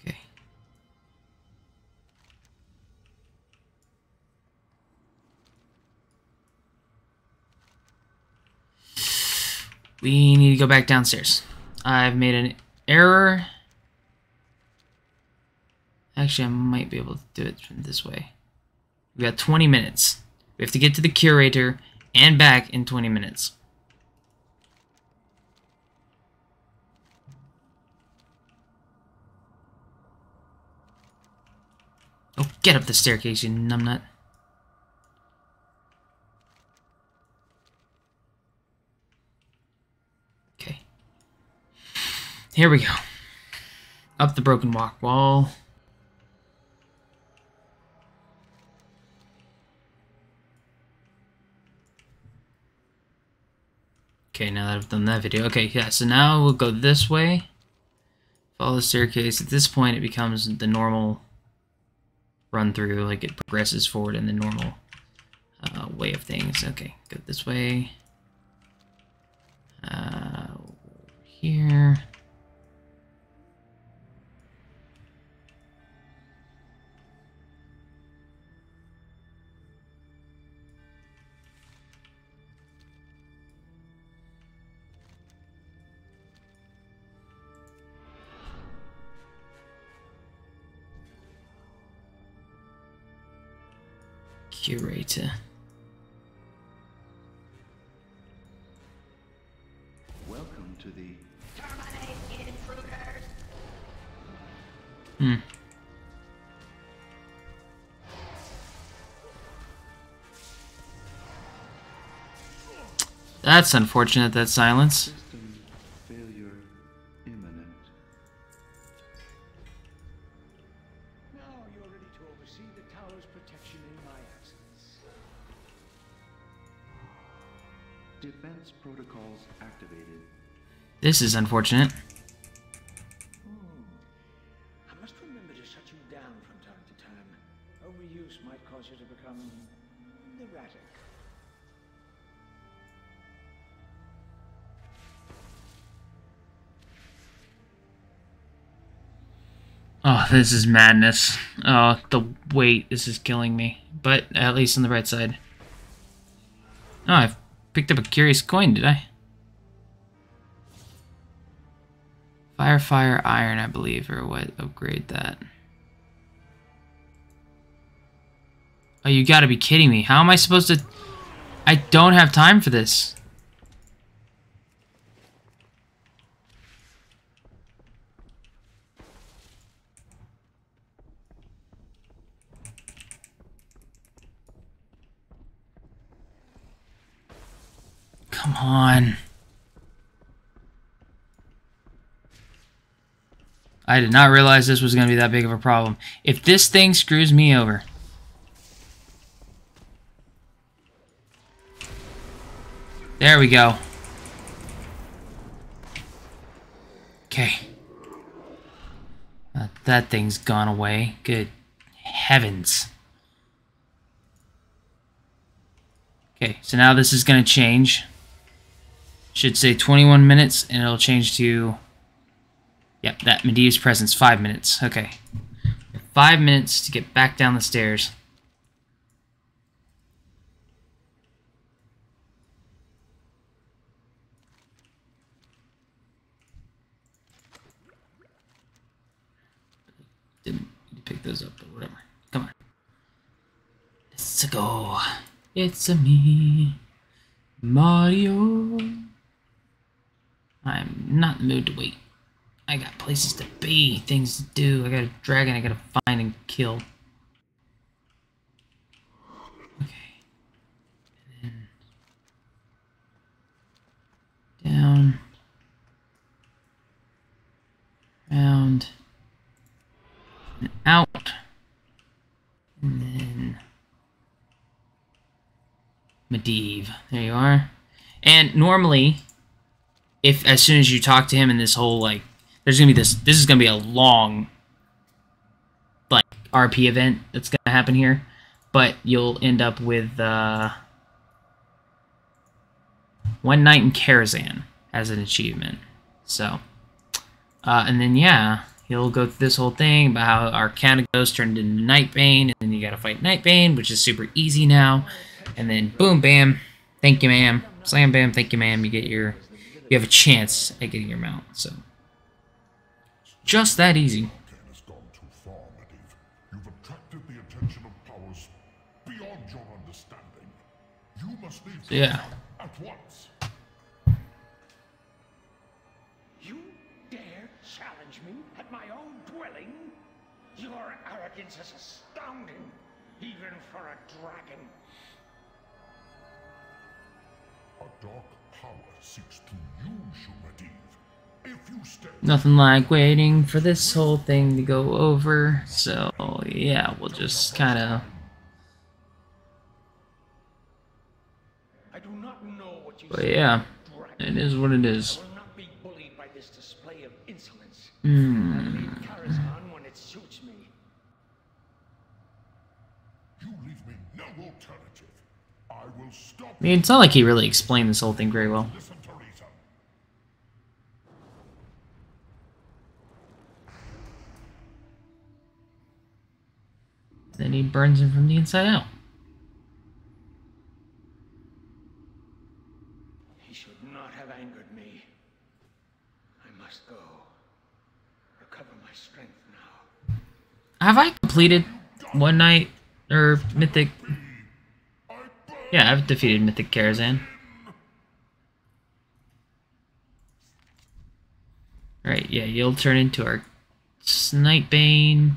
Okay. We need to go back downstairs. I've made an error. Actually, I might be able to do it from this way. We got 20 minutes. We have to get to the curator and back in 20 minutes. Oh, get up the staircase, you numbnut. Okay. Here we go. Up the broken walk wall. Okay, now that I've done that video. Okay, yeah, so now we'll go this way. Follow the staircase. At this point, it becomes the normal run through, like it progresses forward in the normal uh, way of things. Okay, go this way. Uh, here. Curator. Welcome to the Hmm. That's unfortunate, that silence. To become erratic. Oh, this is madness. Oh, the weight. This is killing me. But at least on the right side. Oh, I've picked up a curious coin, did I? Fire, fire, iron, I believe, or what? Upgrade that. Oh, you gotta be kidding me. How am I supposed to... I don't have time for this. Come on. I did not realize this was going to be that big of a problem. If this thing screws me over... There we go. Okay. Uh, that thing's gone away. Good heavens. Okay, so now this is going to change. Should say 21 minutes, and it'll change to... Yep, that Medivh's presence, 5 minutes. Okay. 5 minutes to get back down the stairs. Didn't pick those up, but whatever. Come on. Let's go. It's a me, Mario. I'm not in the mood to wait. I got places to be, things to do. I got a dragon I gotta find and kill. Okay. And then down. Round. And out. And then Medivh. There you are. And normally, if as soon as you talk to him in this whole like there's gonna be this this is gonna be a long like RP event that's gonna happen here. But you'll end up with uh one night in Karazhan as an achievement. So uh, and then yeah, he'll go through this whole thing about how Arcanagos turned into Nightbane, and then you gotta fight Nightbane, which is super easy now. And then boom bam, thank you ma'am. Slam bam, thank you ma'am, you get your you have a chance at getting your mount. So just that easy. has gone too far, Medivh. You've attracted the attention of powers beyond your understanding. You must leave So yeah. at once. You dare challenge me at my own dwelling? Your arrogance is astounding, even for a dragon. A dark power seeks to use you, Nothing like waiting for this whole thing to go over. So yeah, we'll just kind of I do not know what you But yeah, it is what it is. I will not be bullied by this display of insolence. Hmm. I leave Karazhan when it suits me. you leave me no alternative. I will stop I mean, it's not like he really explained this whole thing very well. Then he burns him from the inside out. He should not have angered me. I must go. Recover my strength now. Have I completed One Night or Mythic? Yeah, I've defeated Mythic Karazhan. Right, yeah, you'll turn into our Snipebane.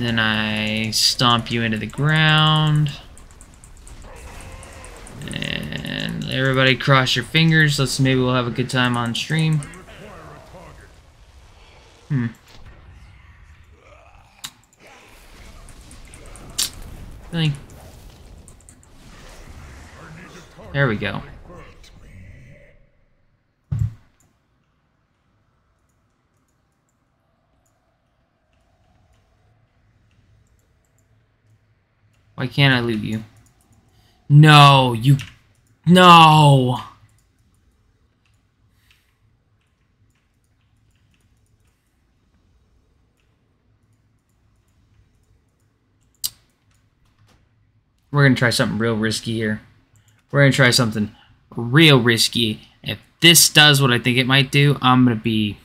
Then I stomp you into the ground. And everybody cross your fingers. Let's maybe we'll have a good time on stream. Hmm. Really? There we go. Why can't I loot you? No, you... No! We're gonna try something real risky here. We're gonna try something real risky. If this does what I think it might do, I'm gonna be.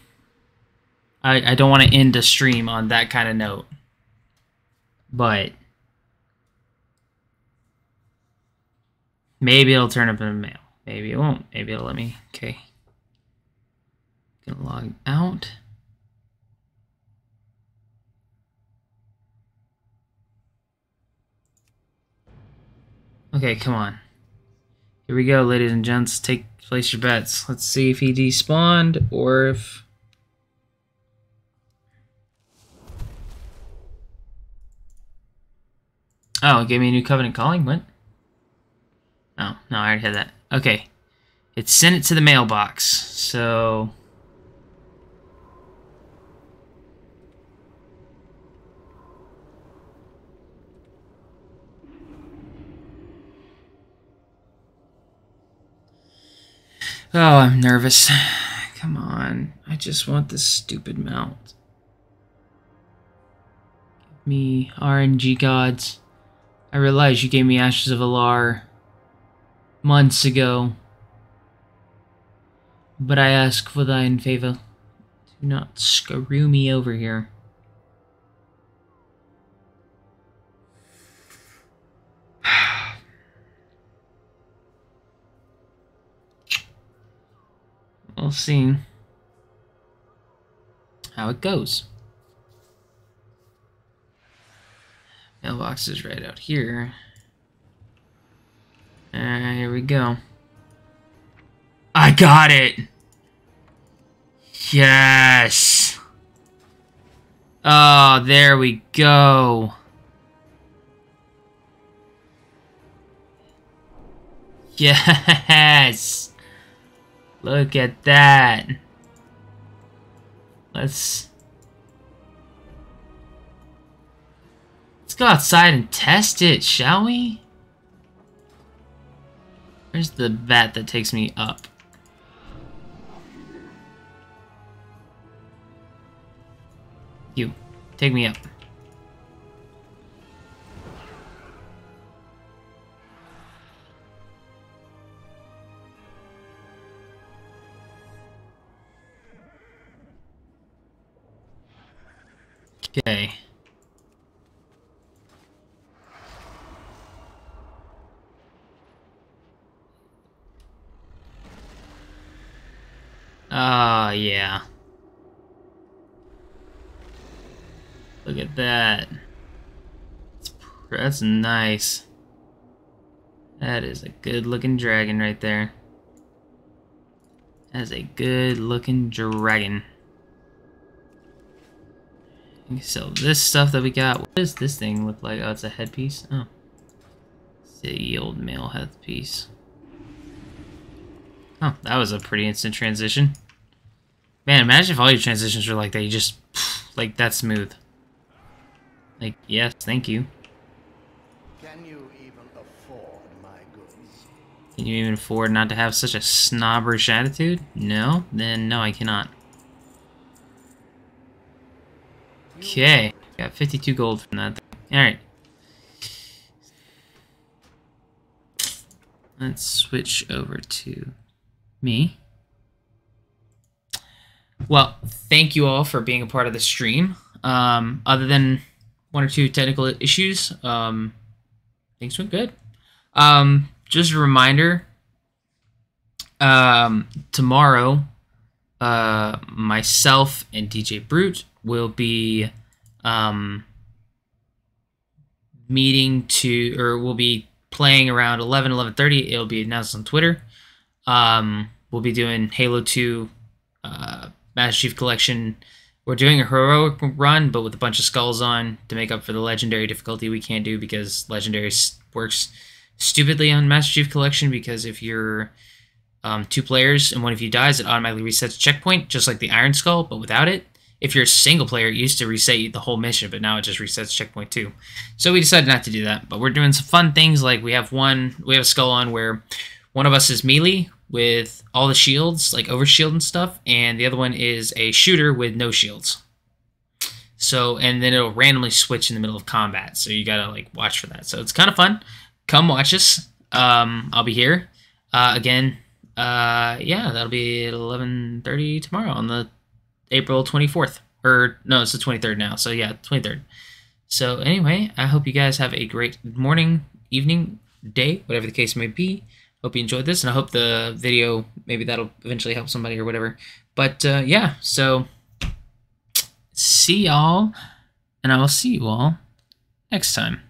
I I don't want to end a stream on that kind of note, but maybe it'll turn up in the mail. Maybe it won't. Maybe it'll let me. Okay. Gonna log out. Okay, come on. Here we go, ladies and gents. Take place your bets. Let's see if he despawned or if. Oh, it gave me a new covenant calling. What? Oh no, I already had that. Okay, it sent it to the mailbox. So. Oh, I'm nervous. [SIGHS] Come on. I just want this stupid mount. Give me RNG gods. I realize you gave me Ashes of Al'ar months ago. But I ask for thine favor. Do not screw me over here. [SIGHS] we'll see how it goes. Mailbox is right out here. We go. I got it! Yes! Oh, there we go. Yes! Look at that. Let's... Let's go outside and test it, shall we? Where's the vat that takes me up? You. Take me up. Okay. Ah, yeah. Look at that. That's nice. That is a good looking dragon right there. That is a good looking dragon. So this stuff that we got, what does this thing look like? Oh, it's a headpiece? Oh. It's the old male headpiece. Oh, that was a pretty instant transition. Man, imagine if all your transitions were like that. You just, like, that smooth. Like, yes, thank you. Can you even afford my goods? Can you even afford not to have such a snobbish attitude? No? Then no, I cannot. Okay, got 52 gold from that. Alright. Let's switch over to me. Well, thank you all for being a part of the stream. Um, other than one or two technical issues, um, things went good. Um, just a reminder, um, tomorrow, uh, myself and DJ Brute will be um, meeting to, or we'll be playing around 11, 11.30. It'll be announced on Twitter. Um, we'll be doing Halo 2 uh, Master Chief Collection. We're doing a heroic run, but with a bunch of skulls on to make up for the legendary difficulty we can't do because legendary works stupidly on Master Chief Collection because if you're um, two players and one of you dies, it automatically resets checkpoint, just like the Iron Skull, but without it if you're a single player, it used to reset the whole mission, but now it just resets checkpoint two. So we decided not to do that. But we're doing some fun things like we have one, we have a skull on where one of us is melee with all the shields, like overshield and stuff, and the other one is a shooter with no shields. So, and then it'll randomly switch in the middle of combat. So you gotta like watch for that. So it's kind of fun. Come watch us. Um, I'll be here. Uh, again, uh, yeah, that'll be at 11:30 tomorrow on the April 24th. Or no, it's the 23rd now. So yeah, 23rd. So anyway, I hope you guys have a great morning, evening, day, whatever the case may be. Hope you enjoyed this, and I hope the video maybe that'll eventually help somebody or whatever. But uh, yeah, so see y'all, and I will see you all next time.